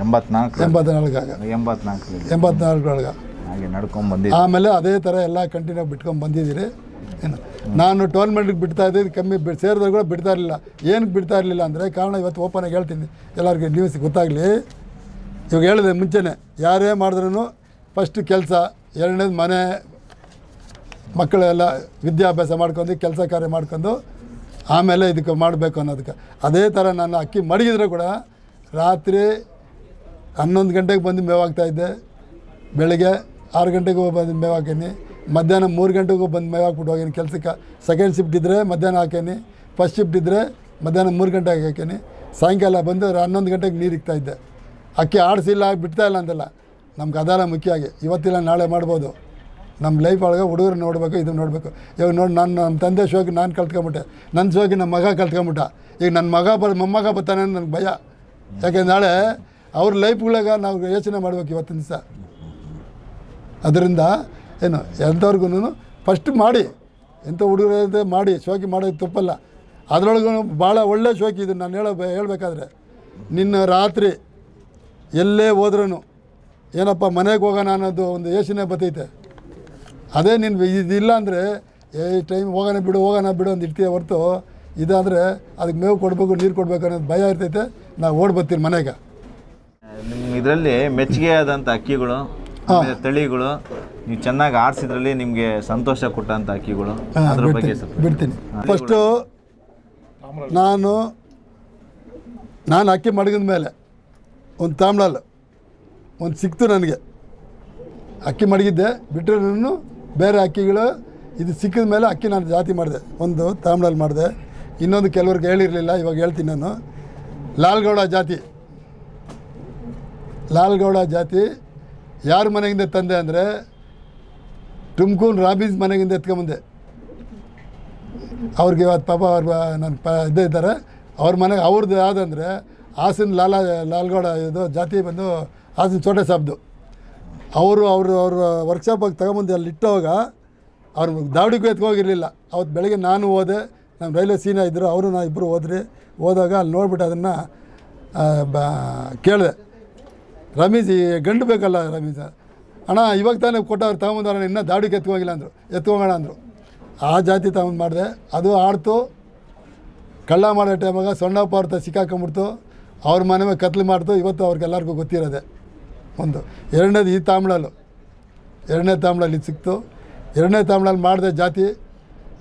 A: ಎಂಬತ್ನಾಲ್ಕು
B: ಎಂಬತ್ನಾಲ್ಕಾಗ
A: ಎಂಬತ್ನಾಲ್ಕರಲ್ಲಿ.
B: ಎಂಬತ್ನಾಲ್ಕರೊಳಗೆ.
A: ಹಾಗೆ ನಡ್ಕೊಂಡು ಬಂದಿದ್ದು
B: ಆಮೇಲೆ ಅದೇ ಥರ ಎಲ್ಲ ಕಂಟಿನ್ಯೂ ಬಿಟ್ಕೊಂಡು ಬಂದಿದ್ದೀರಿ. ಏನು? ನಾನು ಟೋರ್ನಮೆಂಟ್ಗೆ ಬಿಡ್ತಾ ಇದ್ದಿದ್ದು ಕಮ್ಮಿ ಬಿಡ್ ಸೇರಿದಾಗ ಕೂಡ ಬಿಡ್ತಾ ಇರಲಿಲ್ಲ. ಏನಕ್ಕೆ ಬಿಡ್ತಾ ಇರಲಿಲ್ಲ ಅಂದರೆ ಕಾರಣ ಇವತ್ತು ಓಪನಾಗಿ ಹೇಳ್ತೀನಿ. ಎಲ್ಲರಿಗೂ ನ್ಯೂಸ್ ಗೊತ್ತಾಗಲಿ. ಇವಾಗ ಹೇಳಿದೆ ಮುಂಚೆನೇ, ಯಾರೇ ಮಾಡಿದ್ರೂ ಫಸ್ಟ್ ಕೆಲಸ, ಎರಡನೇದು ಮನೆ ಮಕ್ಕಳೆಲ್ಲ ವಿದ್ಯಾಭ್ಯಾಸ ಮಾಡ್ಕೊಂಡು, ಕೆಲಸ ಕಾರ್ಯ ಮಾಡ್ಕೊಂಡು, ಆಮೇಲೆ ಇದಕ್ಕೆ ಮಾಡಬೇಕು ಅನ್ನೋದಕ್ಕೆ. ಅದೇ ಥರ ನಾನು ಅಕ್ಕಿ ಮಡಗಿದ್ರೆ ಕೂಡ ರಾತ್ರಿ ಹನ್ನೊಂದು ಗಂಟೆಗೆ ಬಂದು ಮೇವಾಗ್ತಾಯಿದ್ದೆ ಬೆಳಗ್ಗೆ ಆರು ಗಂಟೆಗೆ ಬಂದು ಮೇವು ಹಾಕೀನಿ. ಮಧ್ಯಾಹ್ನ ಮೂರು ಗಂಟೆಗೂ ಬಂದು ಮೇವು ಹಾಕ್ಬಿಟ್ಟು ಹೋಗೀನಿ ಕೆಲಸಕ್ಕೆ. ಸೆಕೆಂಡ್ ಶಿಫ್ಟ್ ಇದ್ದರೆ ಮಧ್ಯಾಹ್ನ ಹಾಕೀನಿ. ಫಸ್ಟ್ ಶಿಫ್ಟ್ ಇದ್ದರೆ ಮಧ್ಯಾಹ್ನ ಮೂರು ಗಂಟೆಗೆ ಹಾಕೀನಿ. ಸಾಯಂಕಾಲ ಬಂದು ಹನ್ನೊಂದು ಗಂಟೆಗೆ ನೀರು ಇಕ್ತಾ ಇದ್ದೆ. ಅಕ್ಕಿ ಆಡಿಸಿಲ್ಲ, ಬಿಡ್ತಾ ಇಲ್ಲ ಅಂತಲ್ಲ. ನಮ್ಗೆ ಅದೆಲ್ಲ ಮುಖ್ಯ ಆಗಿ ಇವತ್ತಿಲ್ಲ, ನಾಳೆ ಮಾಡ್ಬೋದು. ನಮ್ಮ ಲೈಫ್ ಒಳಗೆ ಹುಡುಗರು ನೋಡಬೇಕು, ಇದು ನೋಡಬೇಕು. ಇವಾಗ ನೋಡಿ, ನಾನು ನನ್ನ ತಂದೆ ಶೋಕಿ ನಾನು ಕಲ್ತ್ಕೊಂಬಿಟ್ಟೆ ನನ್ನ ಶೋಕಿ ನಮ್ಮ ಮಗ ಕಲ್ತ್ಕೊಂಬಿಟ್ಟ ಈಗ ನನ್ನ ಮಗ ಬರ್, ಮೊಮ್ಮಗ ಬರ್ತಾನೆ ನನಗೆ ಭಯ. ಯಾಕೆ ನಾಳೆ ಅವ್ರ ಲೈಫ್ಗಳಾಗ ನಾವು ಯೋಚನೆ ಮಾಡ್ಬೇಕು ಇವತ್ತಿನ ದಿವಸ. ಅದರಿಂದ ಏನು ಎಂಥವ್ರಿಗೂ ಫಸ್ಟ್ ಮಾಡಿ. ಎಂಥ ಹುಡುಗರ ಮಾಡಿ, ಶೋಕಿ ಮಾಡೋದು ತಪ್ಪಲ್ಲ. ಅದರೊಳಗೂ ಭಾಳ ಒಳ್ಳೆ ಶೋಕಿ ಇದು. ನಾನು ಹೇಳೋ, ಹೇಳಬೇಕಾದ್ರೆ, ನಿನ್ನ ರಾತ್ರಿ ಎಲ್ಲೇ ಹೋದ್ರೂ ಏನಪ್ಪ ಮನೆಗೆ ಹೋಗೋಣ ಅನ್ನೋದು ಒಂದು ಯೋಚನೆ ಬರ್ತೈತೆ. ಅದೇ ನೀನು ಇದಿಲ್ಲ ಅಂದರೆ ಏ ಟೈಮ್ ಹೋಗೋಣ ಬಿಡು ಹೋಗೋಣ ಬಿಡು ಅಂತ ಇಡ್ತೀಯ ಹೊರತು ಇದಾದರೆ ಅದಕ್ಕೆ ಮೇವು ಕೊಡಬೇಕು ನೀರು ಕೊಡಬೇಕು ಅನ್ನೋದು ಭಯ ಇರ್ತೈತೆ. ನಾವು ಓಡ್ ಬರ್ತೀನಿ ಮನೆಗೆ.
A: ನಿಮ್ಮ ಇದರಲ್ಲಿ ಮೆಚ್ಚುಗೆ ಆದಂಥ ಅಕ್ಕಿಗಳು ಆಮೇಲೆ ತಳಿಗಳು ನೀವು ಚೆನ್ನಾಗಿ ಆಡಿಸಿದ್ರಲ್ಲಿ ನಿಮಗೆ ಸಂತೋಷ ಕೊಟ್ಟಂಥ ಅಕ್ಕಿಗಳು. ಅದ್ರ ಬಗ್ಗೆ ಸ್ವಲ್ಪ
B: ಬಿಡ್ತೀನಿ. ಫಸ್ಟು ನಾನು ನಾನು ಅಕ್ಕಿ ಮಡಗಿದ ಮೇಲೆ ಒಂದು ತಾಮ್ಳಲ್, ಒಂದು ಸಿಕ್ತು ನನಗೆ. ಅಕ್ಕಿ ಮಡಗಿದ್ದೆ ಬಿಟ್ಟರೆ ನಾನು ಬೇರೆ ಅಕ್ಕಿಗಳು, ಇದು ಸಿಕ್ಕಿದ ಮೇಲೆ ಅಕ್ಕಿ ನಾನು ಜಾತಿ ಮಾಡಿದೆ. ಒಂದು ತಾಮ್ಳಲ್ಲಿ ಮಾಡಿದೆ. ಇನ್ನೊಂದು ಕೆಲವ್ರಿಗೆ ಹೇಳಿರಲಿಲ್ಲ, ಇವಾಗ ಹೇಳ್ತೀನಿ ನಾನು. ಲಾಲ್ಗೌಡ ಜಾತಿ. ಲಾಲ್ಗೌಡ ಜಾತಿ, ಯಾರ ಮನೆಯಿಂದ ತಂದೆ ಅಂದರೆ ತುಮ್ಕೂರು ರಾಬೀಸ್ ಮನೆಗಿಂದ ಎತ್ಕೊಂಬಂದೆ. ಅವ್ರಿಗೆ ಇವತ್ತು ಪಾಪ ಅವ್ರ ನನ್ನ ಪ, ಇದ್ದೇ ಇದ್ದಾರೆ. ಅವ್ರ ಮನೆಗೆ ಅವ್ರದ್ದು ಯಾವುದಂದರೆ ಹಾಸನ ಲಾಲ, ಲಾಲ್ಗೌಡ ಇದು ಜಾತಿ ಬಂದು ಹಾಸನ ಚೋಟೆ ಸಾಬ್ದು. ಅವರು ಅವರು, ಅವ್ರ ವರ್ಕ್ಶಾಪಾಗಿ ತಗೊಂಬಂದು ಅಲ್ಲಿ ಇಟ್ಟವಾಗ ಅವ್ರ ದಾವಡಿಗೂ ಎತ್ಕೋಗಿರಲಿಲ್ಲ ಅವತ್ತು ಬೆಳಗ್ಗೆ ನಾನು ಹೋದೆ ನಮ್ಮ ರೈಲ್ವೆ ಸೀನ ಇದ್ದರು ಅವರು ನಾ ಇಬ್ಬರು ಹೋದ್ರಿ. ಹೋದಾಗ ಅಲ್ಲಿ ನೋಡ್ಬಿಟ್ಟು ಅದನ್ನು ಬ, ಕೇಳಿದೆ. ರಮೀಜ್, ಈ ಗಂಡು ಬೇಕಲ್ಲ ರಮೇಶ ಅಣ್ಣ, ಇವಾಗ ತಾನೇ ಕೊಟ್ಟವ್ರು ತಗೊಂಬಂದವ್ರ ಇನ್ನೂ ದಾವಡಿಗೆ ಎತ್ಕೋಗಿಲ್ಲ ಅಂದರು. ಎತ್ಕೋಗೋಣ ಅಂದರು. ಆ ಜಾತಿ ತಗೊಂಡು ಮಾಡಿದೆ. ಅದು ಆಡ್ತು. ಕಳ್ಳ ಮಾಡೋ ಟೈಮಾಗ ಸೊಣ್ಣ ಅವ್ರ ಸಿಕ್ಕಾಕೊಂಬಿಡ್ತು ಅವ್ರ ಮನೆ ಮೇಲೆ ಕತ್ಲು ಮಾಡ್ತು ಇವತ್ತು ಅವ್ರಿಗೆಲ್ಲರಿಗೂ ಗೊತ್ತಿರೋದೆ. ಒಂದು. ಎರಡನೇದು ಈ ತಾಮ್ಳಲ್ಲು ಎರಡನೇ ತಾಮ್ಳಲ್ಲಿ ಸಿಕ್ತು. ಎರಡನೇ ತಾಮ್ಳಲ್ಲಿ ಮಾಡಿದೆ ಜಾತಿ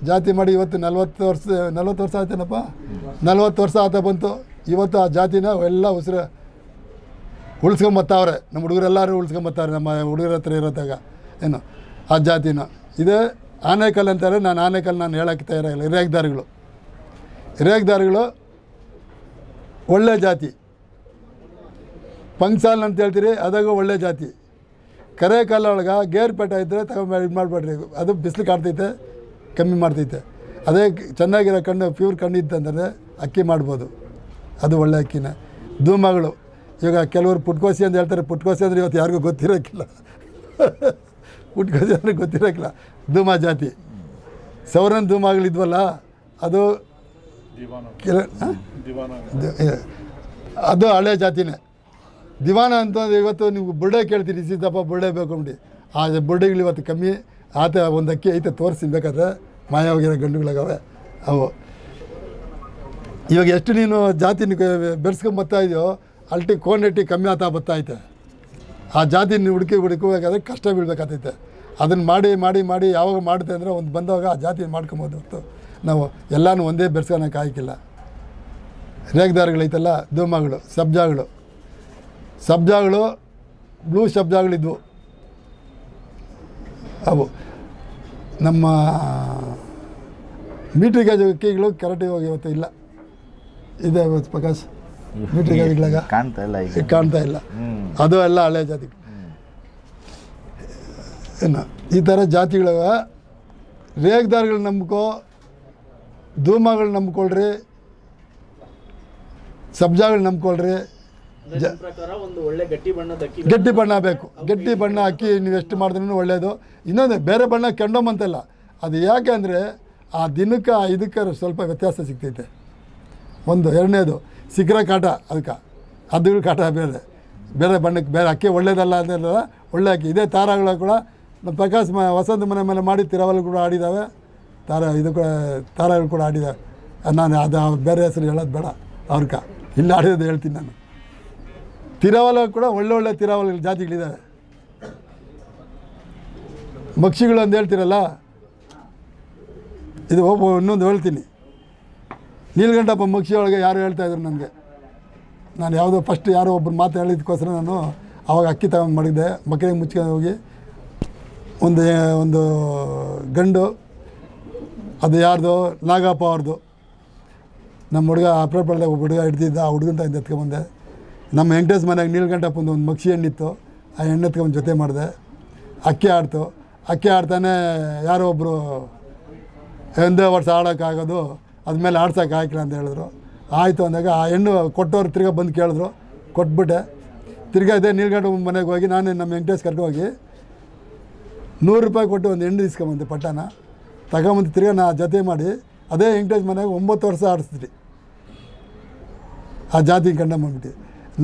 B: ಜಾತಿ ಮಾಡಿ ಇವತ್ತು ನಲ್ವತ್ತು ವರ್ಷ ನಲ್ವತ್ತು ವರ್ಷ ಆಯ್ತೇನಪ್ಪ? ನಲ್ವತ್ತು ವರ್ಷ ಆತ ಬಂತು. ಇವತ್ತು ಆ ಜಾತಿನ ಎಲ್ಲ ಉಸಿರು ಉಳಿಸ್ಕೊಂಬತ್ತವ್ರೆ. ನಮ್ಮ ಹುಡುಗರೆಲ್ಲರೂ ಉಳಿಸ್ಕೊಂಬತ್ತಾರೆ ನಮ್ಮ ಹುಡುಗರ ಹತ್ರ ಇರೋದಾಗ ಏನು? ಆ ಜಾತಿನ. ಇದೇ ಆನೇಕಲ್ ಅಂತಾರೆ. ನಾನು ಆನೇಕಲ್ ನಾನು ಹೇಳೋಕ್ಕೆ ತಯಾರಾಗಿಲ್ಲ. ಹಿರಿಯಾಗ್ದಾರಿಗಳು ರೇಗ್ದಾರಿಗಳು ಒಳ್ಳೆ ಜಾತಿ. ಪಂಕ್ಸಾಲ್ ಅಂತ ಹೇಳ್ತೀರಿ, ಅದಾಗ ಒಳ್ಳೆ ಜಾತಿ. ಕರೆ ಕಾಲ ಒಳಗೆ ಗೇರ್ ಪೇಟ ಇದ್ದರೆ ತಗೊಂಡು ಇದು ಮಾಡಬೇಡ್ರಿ. ಅದು ಬಿಸಿಲು ಕಾಡ್ತೈತೆ ಕಮ್ಮಿ ಮಾಡ್ತೈತೆ. ಅದೇ ಚೆನ್ನಾಗಿರೋ ಕಣ್ಣು, ಪ್ಯೂರ್ ಕಣ್ಣು ಇತ್ತಂದರೆ ಅಕ್ಕಿ ಮಾಡ್ಬೋದು. ಅದು ಒಳ್ಳೆ ಅಕ್ಕಿನ. ಧೂಮಗಳು ಇವಾಗ ಕೆಲವರು ಪುಟ್ಕೋಸಿ ಅಂತ ಹೇಳ್ತಾರೆ, ಪುಟ್ಕೋಸಿ ಅಂದರೆ ಇವತ್ತು ಯಾರಿಗೂ ಗೊತ್ತಿರೋಕ್ಕಿಲ್ಲ. ಪುಟ್ಕೋಸಿ ಅಂದರೆ ಗೊತ್ತಿರೋಕ್ಕಿಲ್ಲ. ಧೂಮ ಜಾತಿ. ಸೌರನ್ ಧೂಮಗಳಿದ್ವಲ್ಲ ಅದು ಕೆಲ ಅದು ಹಳೆ ಜಾತಿನೇ. ದಿವಾನ ಅಂತ ಇವತ್ತು ನೀವು ಬುರ್ಡೆ ಕೇಳ್ತೀರಿ ಸಿದ್ದಪ್ಪ ಬುರ್ಡೆ ಬೇಕು ಆ ಬುರ್ಡೆಗಳು ಇವತ್ತು ಕಮ್ಮಿ ಆತ ಒಂದು ಅಕ್ಕಿ ಐತೆ ತೋರಿಸಿ ಬೇಕಾದ್ರೆ ಮಾಯವಾಗಿರೋ ಗಂಡುಗಳಾಗವೆ ಅವು. ಇವಾಗ ಎಷ್ಟು ನೀನು ಜಾತಿ ಬೆರೆಸ್ಕೊಂಬತ್ತಾ ಇದೆಯೋ ಅಲ್ಟಿ ಕೋನೆಟ್ಟಿ ಕಮ್ಮಿ ಆತಾ ಬರ್ತಾ ಐತೆ. ಆ ಜಾತಿ ನೀವು ಹುಡುಕಿ ಹುಡುಕಬೇಕಾದ್ರೆ ಕಷ್ಟ ಬೀಳ್ಬೇಕಾಗ್ತೈತೆ ಅದನ್ನು ಮಾಡಿ ಮಾಡಿ ಮಾಡಿ ಯಾವಾಗ ಮಾಡುತ್ತೆ ಅಂದರೆ ಒಂದು ಬಂದಾಗ ಆ ಜಾತಿ ಮಾಡ್ಕೊಬೋದು ಹೊರ್ತು ನಾವು ಎಲ್ಲನೂ ಒಂದೇ ಬೆರೆಸ್ಕೊಳಕ್ಕೆ ಆಯ್ಕಿಲ್ಲ ರೇಗ್ದಾರಗಳೈತಲ್ಲ ಧೂಮಗಳು ಸಬ್ಜಾಗಳು. ಸಬ್ಜಾಗಳು ಬ್ಲೂ ಸಬ್ಜಾಗಳಿದ್ವು ಅವು. ನಮ್ಮ ಮೀಟ್ರ್ ಗೇಜ್ ಕೀಗಳು ಕರೆಕ್ಟಾಗಿ ಹೋಗಿ ಇವತ್ತು ಇಲ್ಲ. ಇದೆ ಇವತ್ತು ಪ್ರಕಾಶ್. ಮೀಟ್ರ್ ಗೇಜ್ಗಳಾಗ
A: ಕಾಣ್ತಾ ಇಲ್ಲ ಈಗ.
B: ಕಾಣ್ತಾ ಇಲ್ಲ. ಅದು ಎಲ್ಲ ಹಳೆ ಜಾತಿ. ಏನು ಈ ಥರ ಜಾತಿಗಳ ರೇಗ್ದಾರ್ಗಳು ನಂಬ್ಕೋ ಧೂಮಗಳು ನಂಬ್ಕೊಳ್ರಿ ಸಬ್ಜಾಗಳು ನಂಬ್ಕೊಳ್ರಿ
D: ಜ ಗಟ್ಟಿ
B: ಬಣ್ಣ ಬೇಕು. ಗಟ್ಟಿ ಬಣ್ಣ ಹಾಕಿ ನೀವು ಎಷ್ಟು ಮಾಡಿದ್ರೂ ಒಳ್ಳೆಯದು ಇನ್ನೊಂದು ಬೇರೆ ಬಣ್ಣ ಕೆಂಡೋಮಂತಲ್ಲ ಅದು ಯಾಕೆ ಅಂದರೆ ಆ ದಿನಕ್ಕೆ ಆ ಇದಕ್ಕೆ ಸ್ವಲ್ಪ ವ್ಯತ್ಯಾಸ ಸಿಗ್ತೈತೆ. ಒಂದು ಎರಡನೇದು ಸಿಗ್ರ ಕಾಟ ಅದಕ್ಕೆ ಹದ್ದುಗಳ ಕಾಟ ಬೇರೆ. ಬೇರೆ ಬಣ್ಣಕ್ಕೆ ಬೇರೆ ಅಕ್ಕಿ ಒಳ್ಳೇದಲ್ಲ ಅಂದಲ್ಲ ಒಳ್ಳೆ ಅಕ್ಕಿ. ಇದೇ ತಾರಾಗಳು ಕೂಡ ನಮ್ಮ ಪ್ರಕಾಶ್ ಮ ವಸಂತ ಮನೆ ಮೇಲೆ ಮಾಡಿ ತಿರವಲ್ಲಿ ಕೂಡ ಆಡಿದ್ದಾವೆ. ತಾರ ಇದು ಕೂಡ ತಾರ ಕೂಡ ಆಡಿದ. ನಾನು ಅದು ಬೇರೆ ಹೆಸರು ಹೇಳೋದು ಬೇಡ, ಅವ್ರಕ. ಇಲ್ಲಿ ಆಡಿದ್ದು ಹೇಳ್ತೀನಿ ನಾನು. ತಿರವಲ ಕೂಡ ಒಳ್ಳೊಳ್ಳೆ ತಿರಾವಲ ಜಾತಿಗಳಿದ್ದಾವೆ ಪಕ್ಷಿಗಳು ಅಂತ ಹೇಳ್ತೀರಲ್ಲ? ಇದು ಒಬ್ಬ ಇನ್ನೊಂದು ಹೇಳ್ತೀನಿ. ನೀಲ್ಗಂಡಪ್ಪ ಮಕ್ಷಿಯೊಳಗೆ ಯಾರು ಹೇಳ್ತಾ ಇದ್ರು ನನಗೆ? ನಾನು ಯಾವುದೋ ಫಸ್ಟ್ ಯಾರೋ ಒಬ್ಬರು ಮಾತು ಹೇಳಿದ್ದಕ್ಕೋಸ್ಕರ ನಾನು ಅವಾಗ ಅಕ್ಕಿ ತಗೊಂಡು ಮಾಡಿದ್ದೆ ಮಕ್ಕಳಿಗೆ ಮುಚ್ಕೊಂಡು ಹೋಗಿ ಒಂದು ಒಂದು ಗಂಡು ಅದು ಯಾರ್ದು? ನಾಗಪ್ಪ ಅವ್ರದ್ದು ನಮ್ಮ ಹುಡುಗ ಅಪ್ರಪಳದಾಗ ಒಬ್ಬ ಹುಡುಗ ಹಿಡ್ದಿದ್ದ, ಆ ಹುಡುಗನ ತಂದು ಎತ್ಕೊಂಬಂದೆ ನಮ್ಮ ವೆಂಕಟೇಶ್ ಮನೆಯಾಗ ನೀಲ್ಗಂಟಪ್ಪಂದು ಒಂದು ಮಕ್ಷಿ ಹೆಣ್ಣಿತ್ತು. ಆ ಹೆಣ್ಣು ಎತ್ಕೊಂಡು ಜೊತೆ ಮಾಡಿದೆ. ಅಕ್ಕಿ ಆಡ್ತು. ಅಕ್ಕಿ ಆಡ್ತಾನೆ ಯಾರೋ ಒಬ್ಬರು ಒಂದೇ ವರ್ಷ ಆಡೋಕ್ಕಾಗೋದು, ಅದ್ಮೇಲೆ ಆಡ್ಸೋಕೆ ಹಾಕಿಲ್ಲ ಅಂತ ಹೇಳಿದ್ರು. ಆಯಿತು ಅಂದಾಗ ಆ ಹೆಣ್ಣು ಕೊಟ್ಟವ್ರು ತಿರ್ಗಾ ಬಂದು ಕೇಳಿದ್ರು. ಕೊಟ್ಬಿಟ್ಟೆ. ತಿರ್ಗಾ ಇದೆ ಮನೆಗೆ ಹೋಗಿ ನಾನು ನಮ್ಮ ವೆಂಕಟೇಶ್ ಕರ್ಕೊಂಡು ಹೋಗಿ ನೂರು ರೂಪಾಯಿ ಕೊಟ್ಟು ಒಂದು ಹೆಣ್ಣು ಇಸ್ಕೊಂಬಂದೆ ಪಟ್ಟಣ. ತಗೊಂಬಂದು ತಿರ್ಗಿ ನಾ ಜೊತೆ ಮಾಡಿ, ಅದೇ ವೆಂಕಟೇಶ್ ಮನೆಗೆ ಒಂಬತ್ತು ವರ್ಷ ಆಡಿಸ್ತೀರಿ ಆ ಜಾತಿ ಕಂಡಮ್ ಮಾಡಿಬಿಟ್ಟು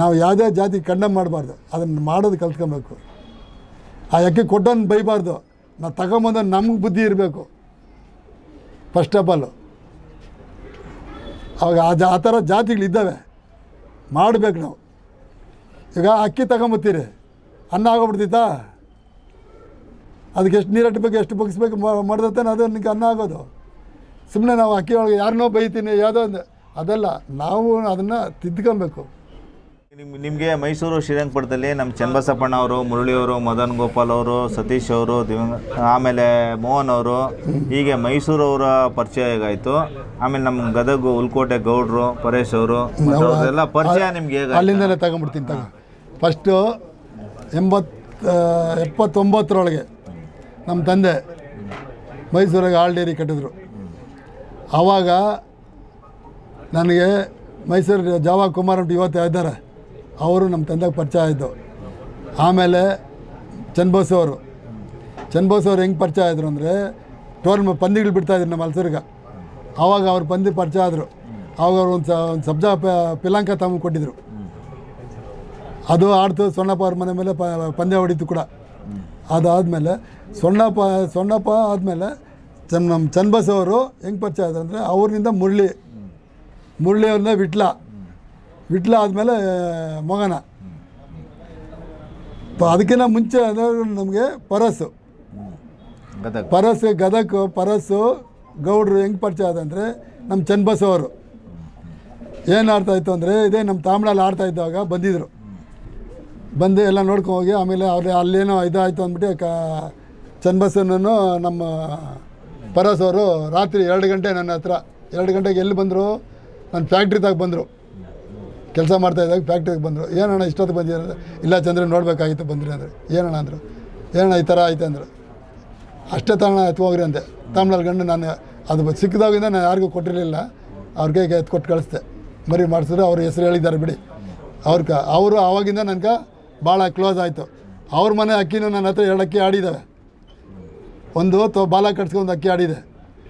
B: ನಾವು ಯಾವುದೇ ಜಾತಿ ಕಂಡಮ್ ಮಾಡಬಾರ್ದು, ಅದನ್ನು ಮಾಡೋದು ಕಲ್ತ್ಕೊಬೇಕು. ಆ ಅಕ್ಕಿ ಕೊಟ್ಟನ್ನು ಬೈಬಾರ್ದು ನಾವು ತಗೊಂಬಂದ ನಮ್ಗೆ ಬುದ್ಧಿ ಇರಬೇಕು. ಫಸ್ಟ್ ಆಫ್ ಆಲು ಅವಾಗ ಆ ಜಾ, ಆ ಥರ ಜಾತಿಗಳಿದ್ದಾವೆ, ಮಾಡಬೇಕು ನಾವು. ಈಗ ಅಕ್ಕಿ ತಗೊಂಬತ್ತೀರಿ, ಅನ್ನ ಆಗೋಗ್ಬಿಡ್ತೈತಾ ಅದಕ್ಕೆ ಎಷ್ಟು ನೀರು ಅಟ್ಟಬೇಕು ಎಷ್ಟು ಬಗ್ಸ್ಬೇಕು ಮಾಡಿದ್ರೆ ಅದು ನಿಮಗೆ ಅನ್ನ ಆಗೋದು. ಸುಮ್ಮನೆ ನಾವು ಅಕ್ಕಿ ಒಳಗೆ ಯಾರನ್ನೋ ಬೈತೀನಿ ಯಾವುದೋ ಒಂದು ಅದಲ್ಲ ನಾವು ಅದನ್ನು ತಿದ್ಕೊಬೇಕು
A: ನಿಮ್ ನಿಮಗೆ ಮೈಸೂರು ಶ್ರೀರಂಗಪಟ್ಟಣದಲ್ಲಿ ನಮ್ಮ ಚನ್ನಬಸಪ್ಪಣ್ಣ ಅವರು ಮುರಳಿಯವರು ಮದನ್ ಗೋಪಾಲ್ ಅವರು ಸತೀಶ್ ಅವರು ದಿವಂಗ ಆಮೇಲೆ ಮೋಹನ್ ಅವರು ಹೀಗೆ ಮೈಸೂರವರ ಪರಿಚಯ ಹೇಗಾಯಿತು ಆಮೇಲೆ ನಮ್ಮ ಗದಗ ಉಲ್ಕೋಟೆ ಗೌಡ್ರು ಪರೇಶ್ ಅವರು ಎಲ್ಲ ಪರಿಚಯ ನಿಮ್ಗೆ
B: ಅಲ್ಲಿಂದಲೇ ತಗೊಂಬಿಡ್ತೀನಿ ತಗೋ. ಫಸ್ಟು ಎಂಬತ್ತು ಎಪ್ಪತ್ತೊಂಬತ್ತರೊಳಗೆ. ನಮ್ಮ ತಂದೆ ಮೈಸೂರಾಗ ಹಾಲ್ ಡೇರಿ ಕಟ್ಟಿದ್ರು. ಆವಾಗ ನನಗೆ ಮೈಸೂರು ಜಾವ ಕುಮಾರ್ ಅಂತ ಇವತ್ತು ಇದ್ದಾರೆ. ಅವರು ನಮ್ಮ ತಂದೆಗೆ ಪರಿಚಯ ಆಯಿತು. ಆಮೇಲೆ ಚನ್ಬೋಸವರು ಅವರು. ಹೆಂಗೆ ಪರಿಚಯ ಆದರು ಅಂದರೆ ಟೋರ್ನ ಪಂದ್ಯಗಳು ಬಿಡ್ತಾಯಿದ್ರು ನಮ್ಮ ಮಲ್ಸೂರಿಗೆ ಆವಾಗ ಅವ್ರು ಪಂದ್ಯ ಪರಿಚಯ ಆದರು. ಆವಾಗ ಅವ್ರು ಒಂದು ಸ ಒಂದು ಸಬ್ಜಾ ಪಿಲಾಂಕ ತಮ್ಮ ಕೊಟ್ಟಿದ್ರು. ಅದು ಆಡ್ತು ಸೊಣ್ಣಪ್ಪ ಅವ್ರ ಮನೆ ಮೇಲೆ ಪಂದ್ಯ ಹೊಡಿತು ಕೂಡ. ಅದಾದಮೇಲೆ ಸೊಣ್ಣಪ್ಪ ಸೊಣ್ಣಪ್ಪ ಆದಮೇಲೆ ಚನ್ ನಮ್ಮ ಚನ್ನಬಸ್ ಅವರು ಹೆಂಗೆ ಪರಿಚಯ ಆದ್ರು ಅಂದರೆ ಅವ್ರಿಂದ ಮುರಳಿ. ಮುರಳಿ ಅವ್ರನ್ನ ವಿಟ್ಲ. ವಿಟ್ಲ ಆದಮೇಲೆ ಮಗನ. ಅದಕ್ಕಿಂತ ಮುಂಚೆ ಅಂದರೆ ನಮಗೆ ಪರಸ್ಸು
A: ಗದಗ.
B: ಪರಸ್ ಗದಕ್ ಪರಸ್ಸು ಗೌಡ್ರು ಹೆಂಗೆ ಪರಿಚಯ ಆದಂದರೆ ನಮ್ಮ ಚನ್ನಬಸ್ ಅವರು. ಏನು ಆಡ್ತಾಯಿತ್ತು ಅಂದರೆ ಇದೇ ನಮ್ಮ ತಾಮ್ರಲ್ಲಿ ಆಡ್ತಾ ಇದ್ದಾಗ ಬಂದಿದ್ದರು ಬಂದು ಎಲ್ಲ ನೋಡ್ಕೊಂಡು ಹೋಗಿ ಆಮೇಲೆ ಅವ್ರು ಅಲ್ಲೇನೋ ಇದಾಯಿತು ಅಂದ್ಬಿಟ್ಟು ಕ ಚನ್ನಬಸನನ್ನು ನಮ್ಮ ಪರಸವರು ರಾತ್ರಿ ಎರಡು ಗಂಟೆ ನನ್ನ ಹತ್ರ, ಎರಡು ಗಂಟೆಗೆ ಎಲ್ಲಿ ಬಂದರು? ನಾನು ಫ್ಯಾಕ್ಟ್ರಿದಾಗ ಬಂದರು. ಕೆಲಸ ಮಾಡ್ತಾಯಿದ್ದಾಗ ಫ್ಯಾಕ್ಟ್ರಿಗೆ ಬಂದರು. ಏನಣ್ಣ ಇಷ್ಟೊತ್ತು ಬಂದಿದ್ದಾರೆ ಇಲ್ಲ ಚಂದ್ರ ನೋಡಬೇಕಾಗಿತ್ತು ಬಂದ್ರಿ ಅಂದರೆ. ಏನಣ್ಣ ಅಂದರು. ಏನಣ್ಣ ಈ ಥರ ಆಯ್ತು ಅಂದರು. ಅಷ್ಟೇ ತಗೋಣ ಎತ್ಕೋಗ್ರಿ ಅಂದೆ. ತಮಿಳಲ್ಲಿ ಗಂಡು ನಾನು ಅದು ಸಿಕ್ಕಿದಾಗಿಂದ ನಾನು ಯಾರಿಗೂ ಕೊಟ್ಟಿರಲಿಲ್ಲ. ಅವ್ರ ಕೈಗೆ ಎತ್ತು ಕೊಟ್ಟು ಕಳಿಸ್ದೆ. ಮರಿ ಮಾಡಿಸಿದ್ರೆ, ಅವ್ರ ಹೆಸರು ಹೇಳಿದ್ದಾರೆ ಬಿಡಿ. ಅವ್ರ ಅವರು ಆವಾಗಿಂದ ನನಗೆ ಭಾಳ ಕ್ಲೋಸ್ ಆಯಿತು. ಅವ್ರ ಮನೆ ಅಕ್ಕಿನೂ ನನ್ನ ಹತ್ರ ಎರಡು ಅಕ್ಕಿ ಆಡಿದ್ದಾವೆ ಒಂದು ತೊ ಬಾಲ ಕಟ್ಸ್ಕೊಂಡು ಅಕ್ಕಿ ಆಡಿದೆ.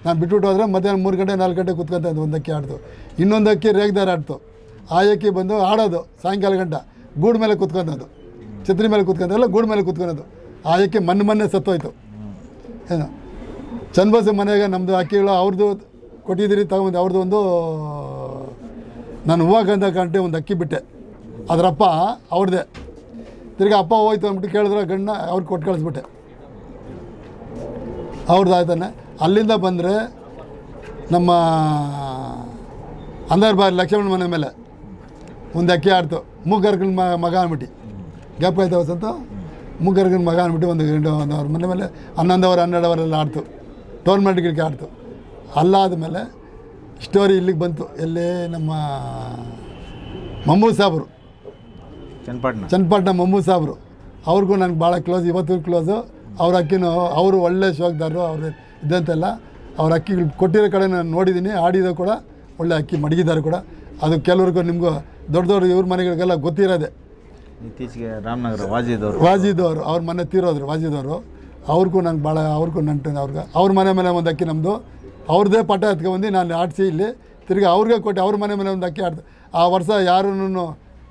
B: ನಾನು ಬಿಟ್ಬಿಟ್ಟು ಹೋದ್ರೆ ಮಧ್ಯಾಹ್ನ ಮೂರು ಗಂಟೆ, ನಾಲ್ಕು ಗಂಟೆ ಕೂತ್ಕೊಂತ ಒಂದು ಅಕ್ಕಿ ಆಡ್ತು ಇನ್ನೊಂದು ಅಕ್ಕಿ ರೇಗ್ದಾರ ಆಡ್ತು. ಆ ಅಕ್ಕಿ ಬಂದು ಆಡೋದು, ಸಾಯಂಕಾಲ ಗಂಟ. ಗೂಡು ಮೇಲೆ ಕುತ್ಕೊಂಡದು ಛತ್ರಿ ಮೇಲೆ ಕುತ್ಕೊಂತಲ್ಲ ಗೂಡು ಮೇಲೆ ಕುತ್ಕೊಳೋದು ಆ ಅಕ್ಕಿ ಮಣ್ಣು ಮೊನ್ನೆ ಸತ್ತೋಯ್ತು. ಏನು? ಚನ್ನಬಸ ಮನೆಗೆ ನಮ್ಮದು ಅಕ್ಕಿಗಳು ಅವ್ರದ್ದು ಕೊಟ್ಟಿದ್ದೀರಿ ತಗೊಂಡು ಅವ್ರದ್ದು ಒಂದು, ನಾನು ಹೂವು ಗಂಧ ಗಂಟೆ ಒಂದು ಅಕ್ಕಿ ಬಿಟ್ಟೆ. ಅದರಪ್ಪ ಅವ್ರದ್ದೇ ತಿರ್ಗಿ ಅಪ್ಪ ಹೋಯ್ತು ಅಂದ್ಬಿಟ್ಟು ಕೇಳಿದ್ರೆ ಗಂಡ ಅವ್ರಿಗೆ ಕೊಟ್ಟು ಕಳಿಸ್ಬಿಟ್ಟೆ. ಅವ್ರದ್ದು ಆಯ್ತಾನೆ. ಅಲ್ಲಿಂದ ಬಂದರೆ ನಮ್ಮ ಅಂದರ್ ಬಾರಿ ಲಕ್ಷ್ಮಣ ಮನೆ ಮೇಲೆ ಒಂದು ಅಕ್ಕಿ ಆಡ್ತು. ಮೂಗರ್ಗನ ಮ ಮಗ ಅಂದ್ಬಿಟ್ಟು. ಗ್ಯಾಪ್ ಆಯ್ತು ವಸಂತ ಮೂಗರ್ಗನ ಮಗ ಅನ್ಬಿಟ್ಟು ಒಂದು ಗಂಟೆ ಒಂದು ಅವ್ರ ಮನೆ ಮೇಲೆ ಹನ್ನೊಂದು ಅವರ್ ಹನ್ನೆರಡು ಅವರೆಲ್ಲ ಆಡ್ತು ಟೋರ್ನಮೆಂಟ್ಗಳಿಗೆ ಆಡ್ತು. ಅಲ್ಲಾದ ಮೇಲೆ ಸ್ಟೋರಿ ಇಲ್ಲಿಗೆ ಬಂತು. ಎಲ್ಲಿ ನಮ್ಮ ಮಮ್ಮೂ ಸಾಬ್ರು.
A: ಚನ್ನಪಟ್ಟಣ
B: ಚನ್ನಪಟ್ಟಣ ಮಮ್ಮೂ ಸಾಬ್ರು. ಅವ್ರಿಗೂ ನನಗೆ ಭಾಳ ಕ್ಲೋಸ್ ಇವತ್ತು ಕ್ಲೋಸು ಅವ್ರ ಅಕ್ಕಿನೂ ಅವರು ಒಳ್ಳೆ ಶೋಕ್ದಾರರು ಅವ್ರು ಇದ್ದಂತೆಲ್ಲ ಅವ್ರ ಅಕ್ಕಿಗಳು ಕೊಟ್ಟಿರೋ ಕಡೆ ನಾನು ನೋಡಿದ್ದೀನಿ ಆಡಿದ ಕೂಡ ಒಳ್ಳೆ ಅಕ್ಕಿ ಮಡಗಿದ್ದಾರೆ ಕೂಡ. ಅದು ಕೆಲವ್ರಿಗೂ ನಿಮಗೂ ದೊಡ್ಡ ದೊಡ್ಡ ಇವ್ರ ಮನೆಗಳಿಗೆಲ್ಲ ಗೊತ್ತಿರೋದೆ.
A: ಇತ್ತೀಚೆಗೆ ರಾಮನಗರ ವಾಜಿದವರು.
B: ವಾಜಿದವರು ಅವ್ರ ಮನೆ ತೀರೋದ್ರು ವಾಜಿದವರು. ಅವ್ರಿಗೂ ನಂಗೆ ಭಾಳ ಅವ್ರಿಗೂ ನಂಟು ಅವ್ರಿಗೆ ಅವ್ರ ಮನೆ ಮೇಲೆ ಒಂದು ಅಕ್ಕಿ ನಮ್ಮದು ಅವ್ರದ್ದೇ ಪಟ ಎತ್ಕೊಂಬಂದು ನಾನು ಆಡಿಸಿ ಇಲ್ಲಿ ತಿರ್ಗಿ ಅವ್ರಿಗೆ ಕೊಟ್ಟು ಅವ್ರ ಮನೆ ಮೇಲೆ ಒಂದು ಅಕ್ಕಿ ಆಡ್ದು ಆ ವರ್ಷ ಯಾರೂ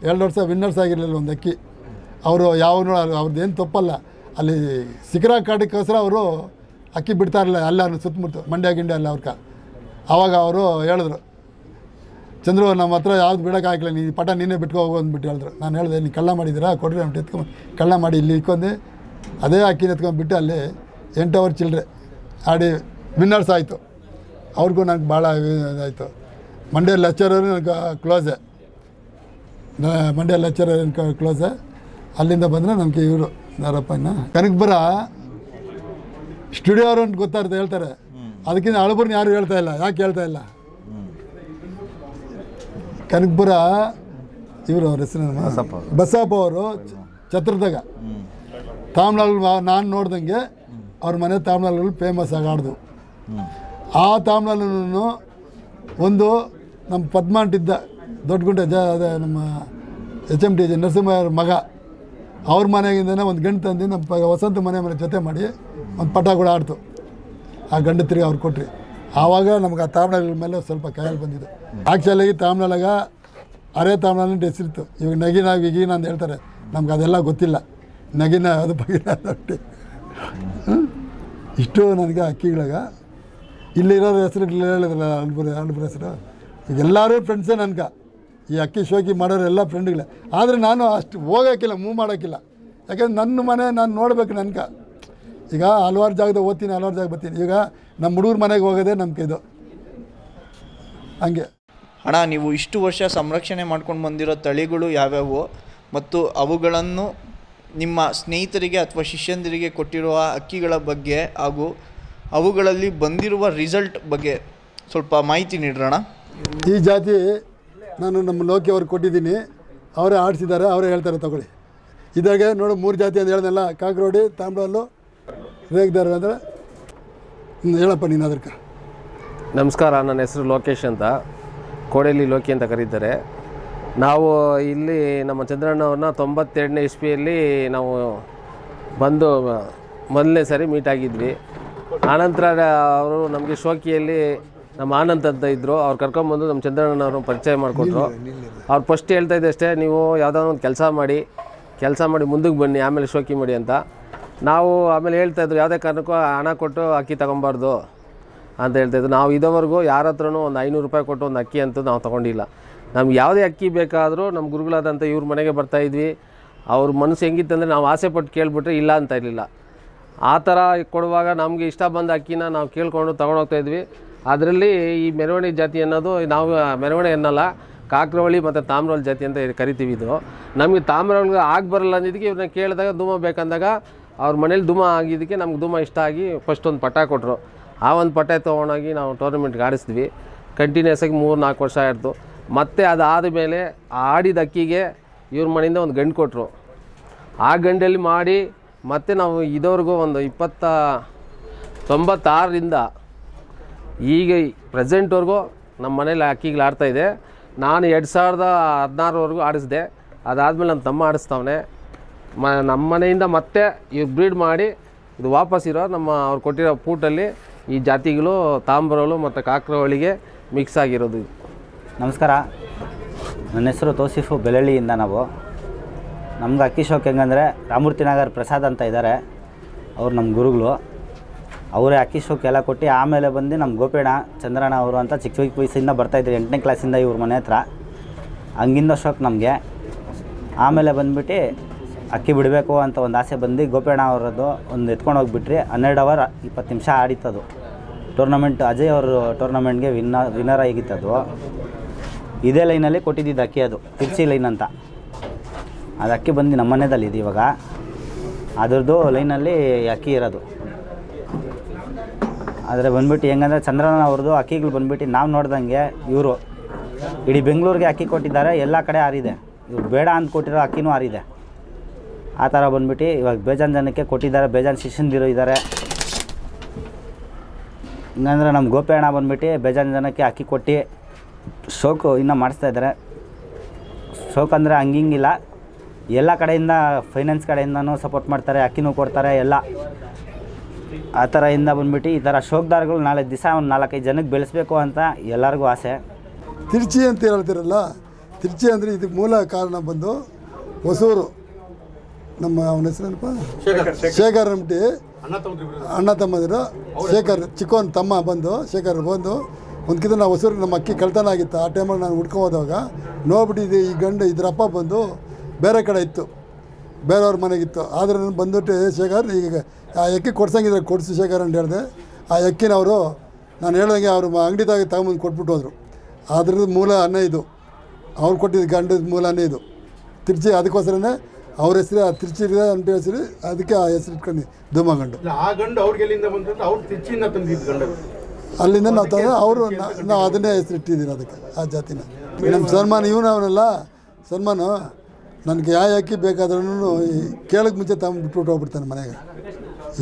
B: ಎರಡು ವರ್ಷ ವಿನ್ನರ್ಸ್ ಆಗಿರಲಿಲ್ಲ ಒಂದು ಅಕ್ಕಿ. ಅವರು ಯಾವ ಅವ್ರದ್ದು ಏನು ತಪ್ಪಲ್ಲ. ಅಲ್ಲಿ ಶಿಖರ ಕಾಟಕ್ಕೋಸ್ಕರ ಅವರು ಅಕ್ಕಿ ಬಿಡ್ತಾ ಇರಲಿಲ್ಲ ಅಲ್ಲ ಸುತ್ತಮುತ್ತ ಮಂಡ್ಯ ಗಿಂಡ್ಯ ಅಲ್ಲ ಅವ್ರಕ. ಆವಾಗ ಅವರು ಹೇಳಿದ್ರು, ಚಂದ್ರು ನಮ್ಮ ಹತ್ರ ಯಾವ್ದು ಬಿಡೋಕ್ಕಾಗಲಿಲ್ಲ ನೀ ಪಟ ನೀನೇ ಬಿಟ್ಕೊ ಹೋಗು ಅಂದ್ಬಿಟ್ಟು ಹೇಳಿದ್ರು. ನಾನು ಹೇಳಿದೆ ನೀನು ಕಳ್ಳ ಮಾಡಿದ್ದೀರಾ? ಕೊಡ್ರಿ ಅಂತ ಎತ್ಕೊಂಡು ಕಳ್ಳ ಮಾಡಿ ಇಲ್ಲಿ ಇಟ್ಕೊಂಡು. ಅದೇ ಅಕ್ಕಿನ ಎತ್ಕೊಂಡ್ಬಿಟ್ಟು ಅಲ್ಲಿ ಎಂಟು ಅವರ್ ಚಿಲ್ಲರೆ ಆಡಿ ವಿನ್ನರ್ಸ್ ಆಯಿತು. ಅವ್ರಿಗೂ ನನಗೆ ಭಾಳ ಇದಾಯಿತು. ಮಂಡ್ಯ ಲೆಕ್ಚರರು ನನಗೆ ಕ್ಲೋಸೆ. ಮಂಡ್ಯ ಲೆಕ್ಚರರ್ ಕ್ಲೋಸೆ. ಅಲ್ಲಿಂದ ಬಂದರೆ ನನಗೆ ಇವರು ಯಾರಪ್ಪ ಇನ್ನು ಕನಕಪುರ ಸ್ಟುಡಿಯೋ ಅವರು ಅಂತ ಗೊತ್ತಾಗುತ್ತೆ ಹೇಳ್ತಾರೆ. ಅದಕ್ಕಿಂತ ಅಳಬರ್ನ ಯಾರು ಹೇಳ್ತಾ ಇಲ್ಲ ಯಾಕೆ ಹೇಳ್ತಾ ಇಲ್ಲ? ಕನಕಪುರ ಇವರು ಅವ್ರ ಹೆಸರು
A: ಬಸಪ್ಪ ಅವರು.
B: ಛತ್ರದಾಗ ತಾಮ್ಲಾಲ್ ನಾನು ನೋಡ್ದಂಗೆ ಅವ್ರ ಮನೆ ತಾಮ್ಲಾಲ್ಗಳು ಫೇಮಸ್ ಆಗಿ ಆಡ್ದು. ಆ ತಾಮ್ಲಾಲನ್ನು ಒಂದು ನಮ್ಮ ಪದ್ಮಾಂಟಿದ್ದ ದೊಡ್ಡಗುಂಟೆ ಜ ಅದೇ ನಮ್ಮ ಎಚ್ ಎಂ ಟಿ ಜೆ ನರಸಿಂಹಯ್ಯವ್ರ ಮಗ ಅವ್ರ ಮನೆಗಿಂದನೇ ಒಂದು ಗಂಡು ತಂದು ನಮ್ಮ ವಸಂತ ಮನೆ ಮನೆ ಜೊತೆ ಮಾಡಿ ಒಂದು ಪಟ ಕೂಡ ಆಡ್ತು. ಆ ಗಂಡು ತಿರುಗಿ ಅವ್ರು ಕೊಟ್ರಿ. ಆವಾಗ ನಮ್ಗೆ ಆ ತಾಮ್ರಗಳ ಮೇಲೆ ಸ್ವಲ್ಪ ಕಾಯಲ್ ಬಂದಿದ್ದು ಆ್ಯಕ್ಚುಲಾಗಿ ತಾಮ್ನಳಗ ಅರೆ ತಾಮ್ನಳ್ಳಿ ಅಂತ ಹೆಸರಿತ್ತು ಇವಾಗ ನಗಿನ ವಿಗಿನ ಅಂತ ಹೇಳ್ತಾರೆ. ನಮ್ಗೆ ಅದೆಲ್ಲ ಗೊತ್ತಿಲ್ಲ. ನಗಿನ ಅದು ಬಗಿನ ಅಷ್ಟೇ ಇಷ್ಟು ನನಗೆ ಅಕ್ಕಿಗಳಾಗ. ಇಲ್ಲಿರೋ ಹೆಸರು ಹೇಳಿದ್ರಲ್ಲ ಅಲ್ಬುರ ಅಲ್ಬುರ ಹೆಸರು. ಎಲ್ಲರೂ ಫ್ರೆಂಡ್ಸೇ ನನ್ಗೆ. ಈ ಅಕ್ಕಿ ಶೋಕಿ ಮಾಡೋರು ಎಲ್ಲ ಫ್ರೆಂಡ್ಗಳೇ ಆದರೆ ನಾನು ಅಷ್ಟು ಹೋಗೋಕ್ಕಿಲ್ಲ ಮೂವ್ ಮಾಡೋಕ್ಕಿಲ್ಲ. ಯಾಕಂದ್ರೆ ನನ್ನ ಮನೆ ನಾನು ನೋಡಬೇಕು ನನ್ಕ. ಈಗ ಹಲವಾರು ಜಾಗದ ಓದ್ತೀನಿ ಹಲವಾರು ಜಾಗ ಬರ್ತೀನಿ. ಈಗ ನಮ್ಮ ಹುಡುಗರ ಮನೆಗೆ ಹೋಗೋದೆ ನಮ್ಗೆ ಇದು. ಹಂಗೆ.
C: ಅಣ್ಣ ನೀವು ಇಷ್ಟು ವರ್ಷ ಸಂರಕ್ಷಣೆ ಮಾಡ್ಕೊಂಡು ಬಂದಿರೋ ತಳಿಗಳು ಯಾವ್ಯಾವು? ಮತ್ತು ಅವುಗಳನ್ನು ನಿಮ್ಮ ಸ್ನೇಹಿತರಿಗೆ ಅಥವಾ ಶಿಷ್ಯಂದಿರಿಗೆ ಕೊಟ್ಟಿರುವ ಅಕ್ಕಿಗಳ ಬಗ್ಗೆ ಹಾಗೂ ಅವುಗಳಲ್ಲಿ ಬಂದಿರುವ ರಿಸಲ್ಟ್ ಬಗ್ಗೆ ಸ್ವಲ್ಪ ಮಾಹಿತಿ ನೀಡ್ರಣ
B: ಈ ಜಾತಿ ನಾನು ನಮ್ಮ ಲೋಕಿ ಅವ್ರಿಗೆ ಕೊಟ್ಟಿದ್ದೀನಿ. ಅವರೇ ಆಡಿಸಿದ್ದಾರೆ, ಅವರೇ ಹೇಳ್ತಾರೆ, ತಗೊಳ್ಳಿ. ಇದಾಗೆ ನೋಡು, ಮೂರು ಜಾತಿ ಅಂತ ಹೇಳ್ದಲ್ಲ ಕಾಕ್ರೋಡಿ ತಾಮ್ರಲ್ಲು ರೇಗ್ದಾರ ಅಂದರೆ ಹೇಳಪ್ಪ ನೀನು ಅದಕ್ಕೆ.
E: ನಮಸ್ಕಾರ, ನನ್ನ ಹೆಸರು ಲೋಕೇಶ್ ಅಂತ. ಕೋಡೆಲಿ ಲೋಕಿ ಅಂತ ಕರೀತಾರೆ. ನಾವು ಇಲ್ಲಿ ನಮ್ಮ ಚಂದ್ರಣ್ಣವ್ರನ್ನ ತೊಂಬತ್ತೆರಡನೇ ಇಸ್ವಿಯಲ್ಲಿ ನಾವು ಬಂದು ಮೊದಲನೇ ಸಾರಿ ಮೀಟ್ ಆಗಿದ್ವಿ. ಆನಂತರ ಅವರು ನಮಗೆ ಶೋಕಿಯಲ್ಲಿ ನಮ್ಮ ಆನಂದ್ ಅಂತ ಇದ್ದರು ಅವ್ರು ಕರ್ಕೊಂಬಂದು ನಮ್ಮ ಚಂದ್ರಣ್ಣವ್ರನ್ನ ಪರಿಚಯ ಮಾಡಿಕೊಟ್ರು. ಅವ್ರು ಫಸ್ಟ್ ಹೇಳ್ತಾ ಇದ್ದೆ ಅಷ್ಟೇ ನೀವು ಯಾವುದಾದ್ರು ಒಂದು ಕೆಲಸ ಮಾಡಿ ಕೆಲಸ ಮಾಡಿ ಮುಂದಕ್ಕೆ ಬನ್ನಿ ಆಮೇಲೆ ಶೋಕಿ ಮಾಡಿ ಅಂತ. ನಾವು ಆಮೇಲೆ ಹೇಳ್ತಾ ಹೇಳ್ತಾಯಿದ್ರು ಯಾವುದೇ ಕಾರಣಕ್ಕೂ ಹಣ ಕೊಟ್ಟು ಅಕ್ಕಿ ತಗೊಬಾರ್ದು ಅಂತ ಹೇಳ್ತಾಯಿದ್ರು ನಾವು ಇದುವರೆಗೂ ಯಾರ ಹತ್ರನೂ ಒಂದು ಐನೂರು ರೂಪಾಯಿ ಕೊಟ್ಟು ಒಂದು ಅಕ್ಕಿ ಅಂತೂ ನಾವು ತೊಗೊಂಡಿಲ್ಲ. ನಮ್ಗೆ ಯಾವುದೇ ಅಕ್ಕಿ ಬೇಕಾದರೂ ನಮ್ಮ ಗುರುಗಳಾದಂಥ ಇವ್ರ ಮನೆಗೆ ಬರ್ತಾಯಿದ್ವಿ ಅವ್ರ ಮನಸ್ಸು ಹೆಂಗಿತ್ತಂದರೆ ನಾವು ಆಸೆ ಪಟ್ಟು ಕೇಳಿಬಿಟ್ರೆ ಇಲ್ಲ ಅಂತ ಇರಲಿಲ್ಲ. ಆ ಥರ ಕೊಡುವಾಗ ನಮಗೆ ಇಷ್ಟ ಬಂದ ಅಕ್ಕಿನ ನಾವು ಕೇಳಿಕೊಂಡು ತೊಗೊಂಡೋಗ್ತಾ ಇದ್ವಿ. ಅದರಲ್ಲಿ ಈ ಮೆರವಣಿಗೆ ಜಾತಿ ಅನ್ನೋದು, ನಾವು ಮೆರವಣಿಗೆ ಅನ್ನಲ್ಲ ಕಾಕ್ರವಳಿ ಮತ್ತು ತಾಮ್ರವಳಿ ಜಾತಿ ಅಂತ ಕರಿತೀವಿ ಇದು. ನಮಗೆ ತಾಮ್ರವಳಿಗೆ ಆಗಿ ಬರಲ್ಲ ಅಂದಿದ್ದಕ್ಕೆ ಇವ್ರನ್ನ ಕೇಳಿದಾಗ ಧೂಮ ಬೇಕಂದಾಗ ಅವ್ರ ಮನೇಲಿ ಧೂಮ ಆಗಿದ್ದಕ್ಕೆ ನಮ್ಗೆ ಧೂಮ ಇಷ್ಟ ಆಗಿ ಫಸ್ಟ್ ಒಂದು ಪಟ ಕೊಟ್ಟರು ಆ ಒಂದು ಪಟ್ಟೆ ತೊಗೊಂಡೋಗಿ ನಾವು ಟೂರ್ನಮೆಂಟ್ಗೆ ಆಡಿಸಿದ್ವಿ. ಕಂಟಿನ್ಯೂಸ್ ಆಗಿ ಮೂರು, ನಾಲ್ಕು ವರ್ಷ ಆಯಿತು. ಮತ್ತೆ ಅದಾದ ಮೇಲೆ ಆಡಿದ ಅಕ್ಕಿಗೆ ಇವ್ರ ಮನೆಯಿಂದ ಒಂದು ಗಂಡು ಕೊಟ್ಟರು ಆ ಗಂಡಲ್ಲಿ ಮಾಡಿ ಮತ್ತೆ ನಾವು ಇದವ್ರಿಗೂ ಒಂದು ಇಪ್ಪತ್ತ ತೊಂಬತ್ತಾರರಿಂದ ಈಗ ಪ್ರೆಸೆಂಟ್ವರೆಗೂ ನಮ್ಮ ಮನೇಲಿ ಅಕ್ಕಿಗಳು ಆಡ್ತಾಯಿದೆ ನಾನು ಎರಡು ಸಾವಿರದ ಹದಿನಾರವರೆಗೂ ಆಡಿಸಿದೆ. ಅದಾದಮೇಲೆ ನನ್ನ ತಮ್ಮ ಆಡಿಸ್ತಾವನೆ. ಮ ನಮ್ಮ ಮನೆಯಿಂದ ಮತ್ತೆ ಇವ್ರು ಬ್ರೀಡ್ ಮಾಡಿ ಇದು ವಾಪಸ್ ಇರೋ ನಮ್ಮ ಅವ್ರು ಕೊಟ್ಟಿರೋ ಪೂಟಲ್ಲಿ ಈ ಜಾತಿಗಳು ತಾಂಬರಗಳು ಮತ್ತು ಕಾಕ್ರವಳಿಗೆ ಮಿಕ್ಸ್ ಆಗಿರೋದು
F: ನಮಸ್ಕಾರ. ನನ್ನ ಹೆಸರು ತೋಸಿಫು ಬೆಳಳ್ಳಿಯಿಂದ ನಾವು. ನಮ್ಗೆ ಅಕ್ಕಿ ಶೋಕ್ ಹೆಂಗಂದರೆ ರಾಮೂರ್ತಿ ನಗರ್ ಪ್ರಸಾದ್ ಅಂತ ಇದ್ದಾರೆ ಅವ್ರು ನಮ್ಮ ಗುರುಗಳು. ಅವರೇ ಅಕ್ಕಿ ಶೋಕ್ ಎಲ್ಲ ಕೊಟ್ಟು ಆಮೇಲೆ ಬಂದು ನಮ್ಮ ಗೋಪೇಣ ಚಂದ್ರಣ್ಣ ಅವರು ಅಂತ ಚಿಕ್ಕ ಚಿಕ್ಕ ವಯಸ್ಸಿಂದ ಬರ್ತಾಯಿದ್ರು ಎಂಟನೇ ಕ್ಲಾಸಿಂದ ಇವ್ರ ಮನೆ ಹತ್ರ. ಹಂಗಿಂದ ಶೋಕ್ ನಮಗೆ. ಆಮೇಲೆ ಬಂದುಬಿಟ್ಟು ಅಕ್ಕಿ ಬಿಡಬೇಕು ಅಂತ ಒಂದು ಆಸೆ ಬಂದು ಗೋಪೇಣ ಅವರದ್ದು ಒಂದು ಎತ್ಕೊಂಡು ಹೋಗ್ಬಿಟ್ರಿ. ಹನ್ನೆರಡು ಅವರ್ ಇಪ್ಪತ್ತು ನಿಮಿಷ ಆಡಿತ್ತದು. ಟೂರ್ನಮೆಂಟ್ ಅಜಯ್ ಅವರು ಟೂರ್ನಮೆಂಟ್ಗೆ ವಿನ್ನ ವಿನ್ನರ್ ಆಗಿತ್ತದು. ಇದೇ ಲೈನಲ್ಲಿ ಕೊಟ್ಟಿದ್ದಿದ್ದು ಅಕ್ಕಿ ಅದು ತಿರ್ಚಿ ಲೈನ್ ಅಂತ. ಅದು ಅಕ್ಕಿ ಬಂದು ನಮ್ಮ ಇದೆ ಇವಾಗ. ಅದರದ್ದು ಲೈನಲ್ಲಿ ಅಕ್ಕಿ ಇರೋದು. ಆದರೆ ಬಂದ್ಬಿಟ್ಟು ಹೆಂಗಂದ್ರೆ ಚಂದ್ರನ ಅವ್ರದ್ದು ಅಕ್ಕಿಗಳು ಬಂದ್ಬಿಟ್ಟು ನಾವು ನೋಡ್ದಂಗೆ ಇವರು. ಇಡೀ ಬೆಂಗಳೂರಿಗೆ ಅಕ್ಕಿ ಕೊಟ್ಟಿದ್ದಾರೆ, ಎಲ್ಲ ಕಡೆ ಹಾರಿದೆ ಇವ್ರು ಬೇಡ ಅಂತ ಕೊಟ್ಟಿರೋ ಅಕ್ಕಿನೂ ಹಾರಿದೆ ಆ ಥರ ಬಂದ್ಬಿಟ್ಟು ಇವಾಗ ಬೇಜಾನ್ ಜನಕ್ಕೆ ಕೊಟ್ಟಿದ್ದಾರೆ, ಬೇಜಾನ್ ಶಿಷ್ಯಂದಿರು ಇದ್ದಾರೆ ಹಿಂಗಂದ್ರೆ ನಮ್ಮ ಗೋಪಿಯಣ್ಣ ಬಂದ್ಬಿಟ್ಟು ಬೇಜಾನ್ ಜನಕ್ಕೆ ಅಕ್ಕಿ ಕೊಟ್ಟು ಶೋಕು ಇನ್ನೂ ಮಾಡಿಸ್ತಾ ಇದ್ದಾರೆ ಶೋಕ್ ಅಂದರೆ ಹಂಗಿಂಗಿಲ್ಲ. ಎಲ್ಲ ಕಡೆಯಿಂದ ಫೈನಾನ್ಸ್ ಕಡೆಯಿಂದನೂ ಸಪೋರ್ಟ್ ಮಾಡ್ತಾರೆ, ಅಕ್ಕಿನೂ ಕೊಡ್ತಾರೆ, ಎಲ್ಲ. ಆ ಥರ ಇಂದ ಬಂದ್ಬಿಟ್ಟು ಈ ಥರ ಶೋಕ್ದಾರ್ಗಳು ನಾಳೆ ದಿವಸ ಒಂದು ನಾಲ್ಕೈದು ಜನಕ್ಕೆ ಬೆಳೆಸಬೇಕು ಅಂತ ಎಲ್ಲರಿಗೂ ಆಸೆ.
B: ತಿರ್ಚಿ ಅಂತ ಹೇಳ್ತಿರಲ್ಲ ತಿರ್ಚಿ ಅಂದರೆ ಇದಕ್ಕೆ ಮೂಲ ಕಾರಣ ಬಂದು ಹೊಸೂರು. ನಮ್ಮ ಅವನ ಹೆಸರೇನಪ್ಪ ಶೇಖರ್ ಅಂಟಿ ಅಣ್ಣ ತಮ್ಮದಿರು ಶೇಖರ್ ಚಿಕ್ಕವನ್ ತಮ್ಮ ಬಂದು ಶೇಖರ್ ಬಂದು ಒಂದ್ಕಿಂತ ನಾವು ಹೊಸೂರಿಗೆ ನಮ್ಮ ಅಕ್ಕಿ ಕಳ್ತನ ಆಗಿತ್ತು. ಆ ಟೈಮಲ್ಲಿ ನಾನು ಹುಡ್ಕೊಂಡು ಹೋದಾಗ ನೋಡ್ಬಿಟ್ಟು ಇದು ಈ ಗಂಡು ಇದ್ರಪ್ಪ ಬಂದು ಬೇರೆ ಕಡೆ ಇತ್ತು. ಬೇರೆಯವ್ರ ಮನೆಗಿತ್ತು. ಆದರೆ ನಾನು ಬಂದ್ಬಿಟ್ಟು ಶೇಖರ್ ಈಗ ಆ ಎಕ್ಕಿ ಕೊಡ್ಸಂಗಿದ್ರೆ ಕೊಡಿಸಿ ಶೇಖರ್ ಅಂತ ಹೇಳಿದೆ. ಆ ಅಕ್ಕಿನವರು ನಾನು ಹೇಳ್ದಂಗೆ ಅವರು ಅಂಗಡಿದಾಗ ತಗೊಂಬಂದು ಕೊಟ್ಬಿಟ್ಟು ಹೋದರು. ಅದ್ರದ್ದು ಮೂಲ ಅನ್ನ ಇದು. ಅವ್ರು ಕೊಟ್ಟಿದ್ದು ಗಂಡದ ಮೂಲ ಅನ್ನ ಇದು. ತಿರ್ಚಿ ಅದಕ್ಕೋಸ್ಕರನೇ ಅವ್ರ ಹೆಸರು ಆ ತಿರ್ಚಿ ಇದೆ ಅಂತ ಹೆಸರು ಅದಕ್ಕೆ ಆ ಹೆಸರು ಇಟ್ಕೊಂಡು ಧೂಮಗಂಡು
G: ಇಲ್ಲ ಆ ಗಂಡು ಅವ್ರಿಗೆಲ್ಲಿಂದ ಬಂತಂದ್ರೆ ಬಂತು ಅವ್ರು ತಂದಿದ್ದು ಗಂಡ
B: ಅಲ್ಲಿಂದ ನಾವು ತಂದ ಅವರು ನಾವು ಅದನ್ನೇ ಹೆಸರು ಇಟ್ಟಿದ್ದೀನಿ ಅದಕ್ಕೆ ಆ ಜಾತಿನ. ನಮ್ಮ ಸನ್ಮಾನ ಇವನು ಅವನಲ್ಲ ಸನ್ಮಾನು ನನಗೆ ಯಾವ ಅಕ್ಕಿ ಬೇಕಾದ್ರೂ ಕೇಳಕ್ಕೆ ಮುಂಚೆ ಬಿಟ್ಟು ಹೋಗ್ಬಿಡ್ತಾನೆ ಮನೆಗೆ.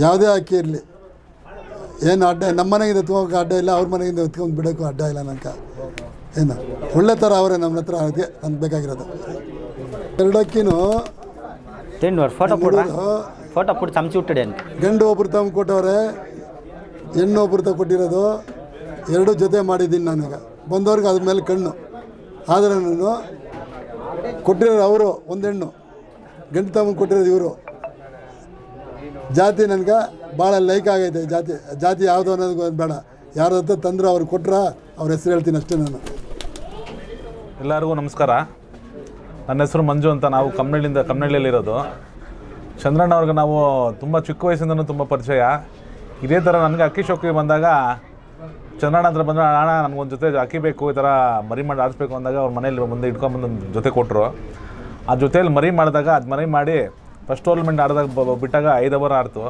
B: ಯಾವುದೇ ಅಕ್ಕಿ ಇರಲಿ. ಏನು ಅಡ್ಡ ನಮ್ಮ ಮನೆಗಿಂದ ಎತ್ಕೊಂಡು ಅಡ್ಡ ಇಲ್ಲ ಅವ್ರ ಮನೆಗಿಂದ ಎತ್ಕೊಂಡು ಬಿಡೋಕ್ಕೂ ಅಡ್ಡ ಇಲ್ಲ ನನಗೆ ಏನು? ಒಳ್ಳೆ ಥರ ಅವರೇ ನಮ್ಮ ಹತ್ರ ಅದಕ್ಕೆ ನನಗೆ ಬೇಕಾಗಿರೋದು. ಎರಡು ಅಕ್ಕಿನೂ
F: ಫೋಟೋ ಚಮಚಿ ಹುಟ್ಟಿಡೆ
B: ಗಂಡು ಒಬ್ರು ತಗೊಂಡು ಕೊಟ್ಟವ್ರೆ ಹೆಣ್ಣು ಒಬ್ರು ತಗೊಂಡು ಕೊಟ್ಟಿರೋದು ಎರಡು ಜೊತೆ ಮಾಡಿದ್ದೀನಿ ನಾನೀಗ. ಬಂದವ್ರಿಗೆ ಅದ್ರ ಮೇಲೆ ಕಣ್ಣು. ಆದರೆ ನಾನು ಕೊಟ್ಟಿರೋರು ಅವರು, ಒಂದೆಣ್ಣು. ಗಂಡು ತಮ್ಮ ಕೊಟ್ಟಿರೋದು ಇವರು. ಜಾತಿ ನನಗೆ ಭಾಳ ಲೈಕ್ ಆಗೈತೆ. ಜಾತಿ ಜಾತಿ ಯಾವುದು ಅನ್ನೋದು ಬೇಡ. ಯಾರ ಹತ್ರ ತಂದ್ರೆ ಅವ್ರು ಕೊಟ್ರ ಅವ್ರ ಹೆಸರು ಹೇಳ್ತೀನಿ ಅಷ್ಟೇ ನಾನು.
H: ಎಲ್ಲರಿಗೂ ನಮಸ್ಕಾರ. ನನ್ನ ಹೆಸರು ಮಂಜು ಅಂತ ನಾವು ಕಮ್ಮನಳ್ಳಿಯಿಂದ ಕಮ್ಮಳ್ಳಿಯಲ್ಲಿರೋದು ಚಂದ್ರಣ್ಣ ಅವ್ರಿಗೆ ನಾವು ತುಂಬ ಚಿಕ್ಕ ವಯಸ್ಸಿಂದನೂ ತುಂಬ ಪರಿಚಯ. ಇದೇ ಥರ ನನಗೆ ಅಕ್ಕಿ ಶೋಕಿಗೆ ಬಂದಾಗ ಚಂದ್ರಣ್ಣ ಹತ್ರ ಬಂದ್ರೆ, ಅಣ್ಣ ನನಗೊಂದು ಜೊತೆ ಅಕ್ಕಿ ಬೇಕು, ಈ ಥರ ಮರಿ ಮಾಡಿ ಆರಿಸ್ಬೇಕು ಅಂದಾಗ ಅವ್ರ ಮನೇಲಿ ಮುಂದೆ ಇಟ್ಕೊಂಬಂದು ಒಂದು ಜೊತೆ ಕೊಟ್ಟರು ಆ ಜೊತೆಯಲ್ಲಿ ಮರಿ ಮಾಡಿದಾಗ, ಅದು ಮರಿ ಮಾಡಿ ಫಸ್ಟ್ ಟೋರ್ನಮೆಂಟ್ ಆಡಿದಾಗ ಬಿಟ್ಟಾಗ ಐದು ಅವರ್ ಆಡ್ತು.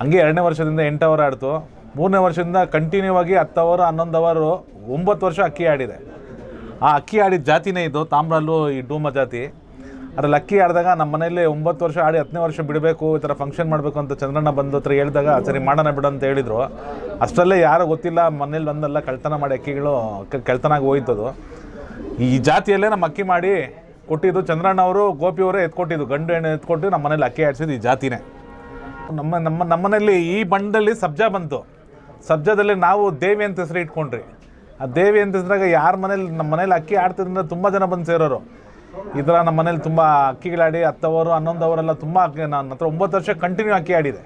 H: ಹಂಗೆ ಎರಡನೇ ವರ್ಷದಿಂದ ಎಂಟು ಅವರ್ ಆಡ್ತು. ಮೂರನೇ ವರ್ಷದಿಂದ ಕಂಟಿನ್ಯೂ ಆಗಿ ಹತ್ತು ಅವರ್ ಹನ್ನೊಂದು ಅವರು ಒಂಬತ್ತು ವರ್ಷ ಅಕ್ಕಿ ಆಡಿದೆ. ಆ ಅಕ್ಕಿ ಆಡಿದ ಜಾತಿನೇ ಇದು ತಾಮ್ರಲ್ಲೂ ಈ ಡೂಮ ಜಾತಿ. ಅದ್ರಲ್ಲಿ ಅಕ್ಕಿ ಆಡಿದಾಗ ನಮ್ಮ ಮನೇಲಿ ಒಂಬತ್ತು ವರ್ಷ ಆಡಿ ಹತ್ತನೇ ವರ್ಷ ಬಿಡಬೇಕು, ಈ ಥರ ಫಂಕ್ಷನ್ ಮಾಡಬೇಕು ಅಂತ ಚಂದ್ರಣ್ಣ ಬಂದು ಹತ್ರ ಹೇಳಿದಾಗ, ಸರಿ ಮಾಡೋಣ ಬಿಡು ಅಂತ ಹೇಳಿದರು. ಅಷ್ಟರಲ್ಲೇ ಯಾರು ಗೊತ್ತಿಲ್ಲ, ಮನೇಲಿ ಬಂದಲ್ಲ ಕಳ್ತನ ಮಾಡಿ ಅಕ್ಕಿಗಳು ಕಳ್ತನಾಗಿ ಹೋಯ್ತದು. ಈ ಜಾತಿಯಲ್ಲೇ ನಮ್ಮ ಅಕ್ಕಿ ಮಾಡಿ ಕೊಟ್ಟಿದ್ದು ಚಂದ್ರಣ್ಣ ಅವರು, ಗೋಪಿ ಅವರೇ ಎತ್ಕೊಟ್ಟಿದ್ದು. ಗಂಡು ಹೆಣ್ಣು ಎತ್ಕೊಟ್ಟು ನಮ್ಮ ಮನೇಲಿ ಅಕ್ಕಿ ಆಡಿಸಿದ್ದು ಈ ಜಾತಿನೇ. ನಮ್ಮ ನಮ್ಮ ನಮ್ಮನೇಲಿ ಈ ಬಂಡಲ್ಲಿ ಸಬ್ಜಾ ಬಂತು. ಸಬ್ಜಾದಲ್ಲಿ ನಾವು ದೇವಿ ಅಂತ ಹೆಸರು ಇಟ್ಕೊಂಡ್ರಿ. ಆ ದೇವಿ ಅಂತ ಹೆಸರಾಗ ಯಾರ ಮನೇಲಿ ನಮ್ಮ ಮನೇಲಿ ಅಕ್ಕಿ ಆಡ್ತಿದ್ರೆ ತುಂಬ ಜನ ಬಂದು ಸೇರೋರು. ಈ ಥರ ನಮ್ಮ ಮನೇಲಿ ತುಂಬ ಅಕ್ಕಿಗಳಾಡಿ ಹತ್ತವರು ಹನ್ನೊಂದು ಅವರೆಲ್ಲ ತುಂಬ ಅಕ್ಕಿ ನನ್ನ ಹತ್ರ ಒಂಬತ್ತು ವರ್ಷ ಕಂಟಿನ್ಯೂ ಅಕ್ಕಿ ಆಡಿದೆ.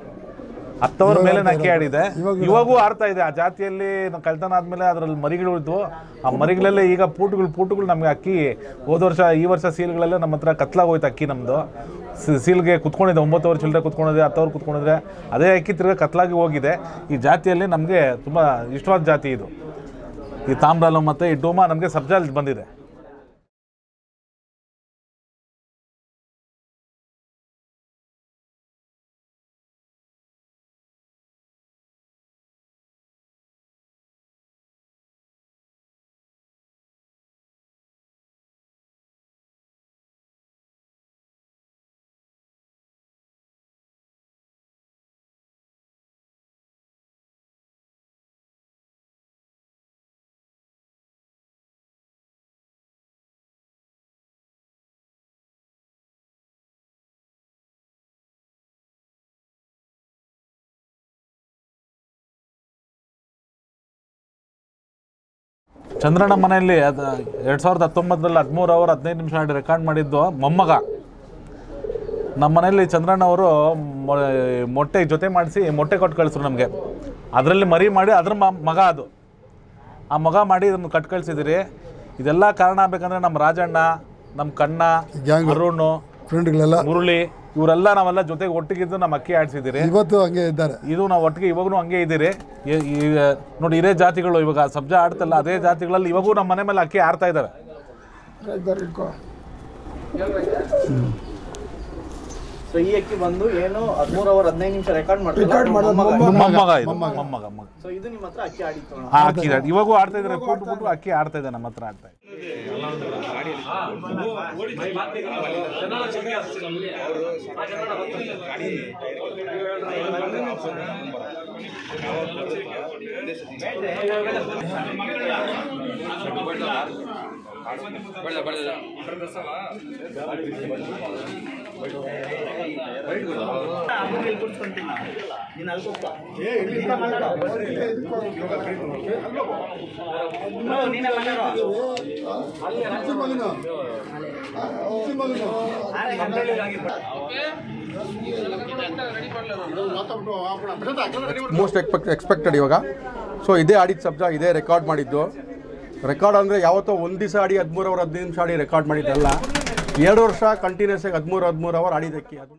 H: ಹತ್ತವರ ಮೇಲೆ ಅಕ್ಕಿ ಆಡಿದೆ. ಇವಾಗೂ ಆಡ್ತಾ ಇದೆ. ಆ ಜಾತಿಯಲ್ಲಿ ಕಳ್ತನ ಆದಮೇಲೆ ಅದರಲ್ಲಿ ಮರಿಗಳು ಇದ್ವು. ಆ ಮರಿಗಳಲ್ಲೇ ಈಗ ಪೂಟುಗಳು ಪೂಟುಗಳು ನಮಗೆ ಅಕ್ಕಿ ಹೋದ ವರ್ಷ ಈ ವರ್ಷ ಸೀಲ್ಗಳಲ್ಲೇ ನಮ್ಮ ಹತ್ರ ಕತ್ಲಾಗೋಯ್ತು ಅಕ್ಕಿ ನಮ್ಮದು ಸೀಲ್ಗೆ ಕುತ್ಕೊಂಡಿದೆ ಒಂಬತ್ತು ವರ್ಷ ಚಿಲ್ಲರೆ ಕುತ್ಕೊಂಡಿದೆ ಹತ್ತವ್ರು ಕುತ್ಕೊಂಡಿದ್ರೆ ಅದೇ ಅಕ್ಕಿ ತಿರ್ಗಾ ಕತ್ಲಾಗಿ ಹೋಗಿದೆ. ಈ ಜಾತಿಯಲ್ಲಿ ನಮಗೆ ತುಂಬ ಇಷ್ಟವಾದ ಜಾತಿ ಇದು. ಈ ತಾಮ್ರಾಲು ಮತ್ತು ಈ ಡೋಮಾ ನಮಗೆ ಸಬ್ಜಾಲ್ ಬಂದಿದೆ. ಚಂದ್ರಣ್ಣ ಮನೆಯಲ್ಲಿ ಅದು ಎರಡು ಸಾವಿರದ ಹತ್ತೊಂಬತ್ತರಲ್ಲಿ ಹದಿಮೂರು ಅವರ್ ಹದಿನೈದು ನಿಮಿಷ ಆಡಿ ರೆಕಾರ್ಡ್ ಮಾಡಿದ್ದು ಮೊಮ್ಮಗ. ನಮ್ಮ ಮನೆಯಲ್ಲಿ ಚಂದ್ರಣ್ಣ ಅವರು ಮೊಟ್ಟೆ ಜೊತೆ ಮಾಡಿಸಿ ಮೊಟ್ಟೆ ಕೊಟ್ಟು ಕಳಿಸ್ರು ನಮಗೆ. ಅದರಲ್ಲಿ ಮರಿ ಮಾಡಿ ಅದ್ರ ಮ- ಮಗ ಅದು. ಆ ಮಗ ಮಾಡಿ ಇದನ್ನು ಕಟ್ ಕಳಿಸಿದಿರಿ ಇದೆಲ್ಲ ಕಾರಣ ಆಗ್ಬೇಕಂದ್ರೆ ನಮ್ಮ ರಾಜಣ್ಣ ನಮ್ಮ ಕಣ್ಣ ಅರುಣ್
B: ಫ್ರೆಂಡ್ಗಳೆಲ್ಲ
H: ಮುರುಳಿ ಇವರೆಲ್ಲ ನಾವೆಲ್ಲ ಜೊತೆಗೆ ಒಟ್ಟಿಗೆ ಇದ್ದು ನಮ್ಮ ಅಕ್ಕಿ ಆಡಿಸಿದಿರಿ
B: ಇವತ್ತು ಹಂಗೆ ಇದ್ದಾರೆ.
H: ಇದು ನಾವು ಒಟ್ಟಿಗೆ ಇವಾಗೂ ಹಂಗೆ ಇದ್ದೀರಿ. ಈ- ನೋಡಿ ಇದೇ ಜಾತಿಗಳು ಇವಾಗ ಸಬ್ಜಾ ಆಡ್ತಲ್ಲ ಅದೇ ಜಾತಿಗಳಲ್ಲಿ ಇವಾಗೂ ನಮ್ಮ ಮನೆ ಮೇಲೆ ಅಕ್ಕಿ ಆಡ್ತಾ ಇದ್ದಾರೆ.
D: ಸೊ ಈ ಅಕ್ಕಿ ಬಂದು ಏನು ಹದಿಮೂರು ಅವರ್ ಹದಿನೈದು ನಿಮಿಷ ರೆಕಾರ್ಡ್ ಮಾಡ್ತಾರೆ
H: ಮೊಮ್ಮಗ. ಇದು ಮೊಮ್ಮಗ. ಮಗ
D: ಸೊ ಇದು ನಿಮ್ಮ ಹತ್ರ ಅಕ್ಕಿ ಆಡಿತ್ತು ಅಣ್ಣ.
H: ಆ ಅಕ್ಕಿ ಆಡ್- ಇವಾಗೂ ಆಡ್ತಾ ಇದ್ದಾರೆ ಪುಟ್ಟು ಪುಟ್ಟು ಅಕ್ಕಿ ಆಡ್ತಾ ಇದೆ ನಮ್ಮ ಹತ್ರ ಆಡ್ತಾ ಇದೆ ಅವರು
G: ಮೋಸ್ಟ್ ಎಕ್ಸ್ಪೆಕ್ಟ್ ಎಕ್ಸ್ಪೆಕ್ಟೆಡ್ ಇವಾಗ. ಸೊ ಇದೇ ಆಡಿದ ಸಬ್ಜಾ ಇದೇ ರೆಕಾರ್ಡ್ ಮಾಡಿದ್ದು. ರೆಕಾರ್ಡ್ ಅಂದರೆ ಯಾವತ್ತೋ ಒಂದು ದಿವಸ ಆಡಿ ಹದಿಮೂರು ಅವರ್ ಹದಿನೈದು ನಿಮಿಷ ಆಡಿ ರೆಕಾರ್ಡ್ ಮಾಡಿದ್ದಲ್ಲ. ಎರಡು ವರ್ಷ ಕಂಟಿನ್ಯೂಸ್ ಆಗಿ ಹದಿಮೂರು ಹದಿಮೂರು ಅವರ್ ಆಡಿದ್ದಕ್ಕೆ ಅದು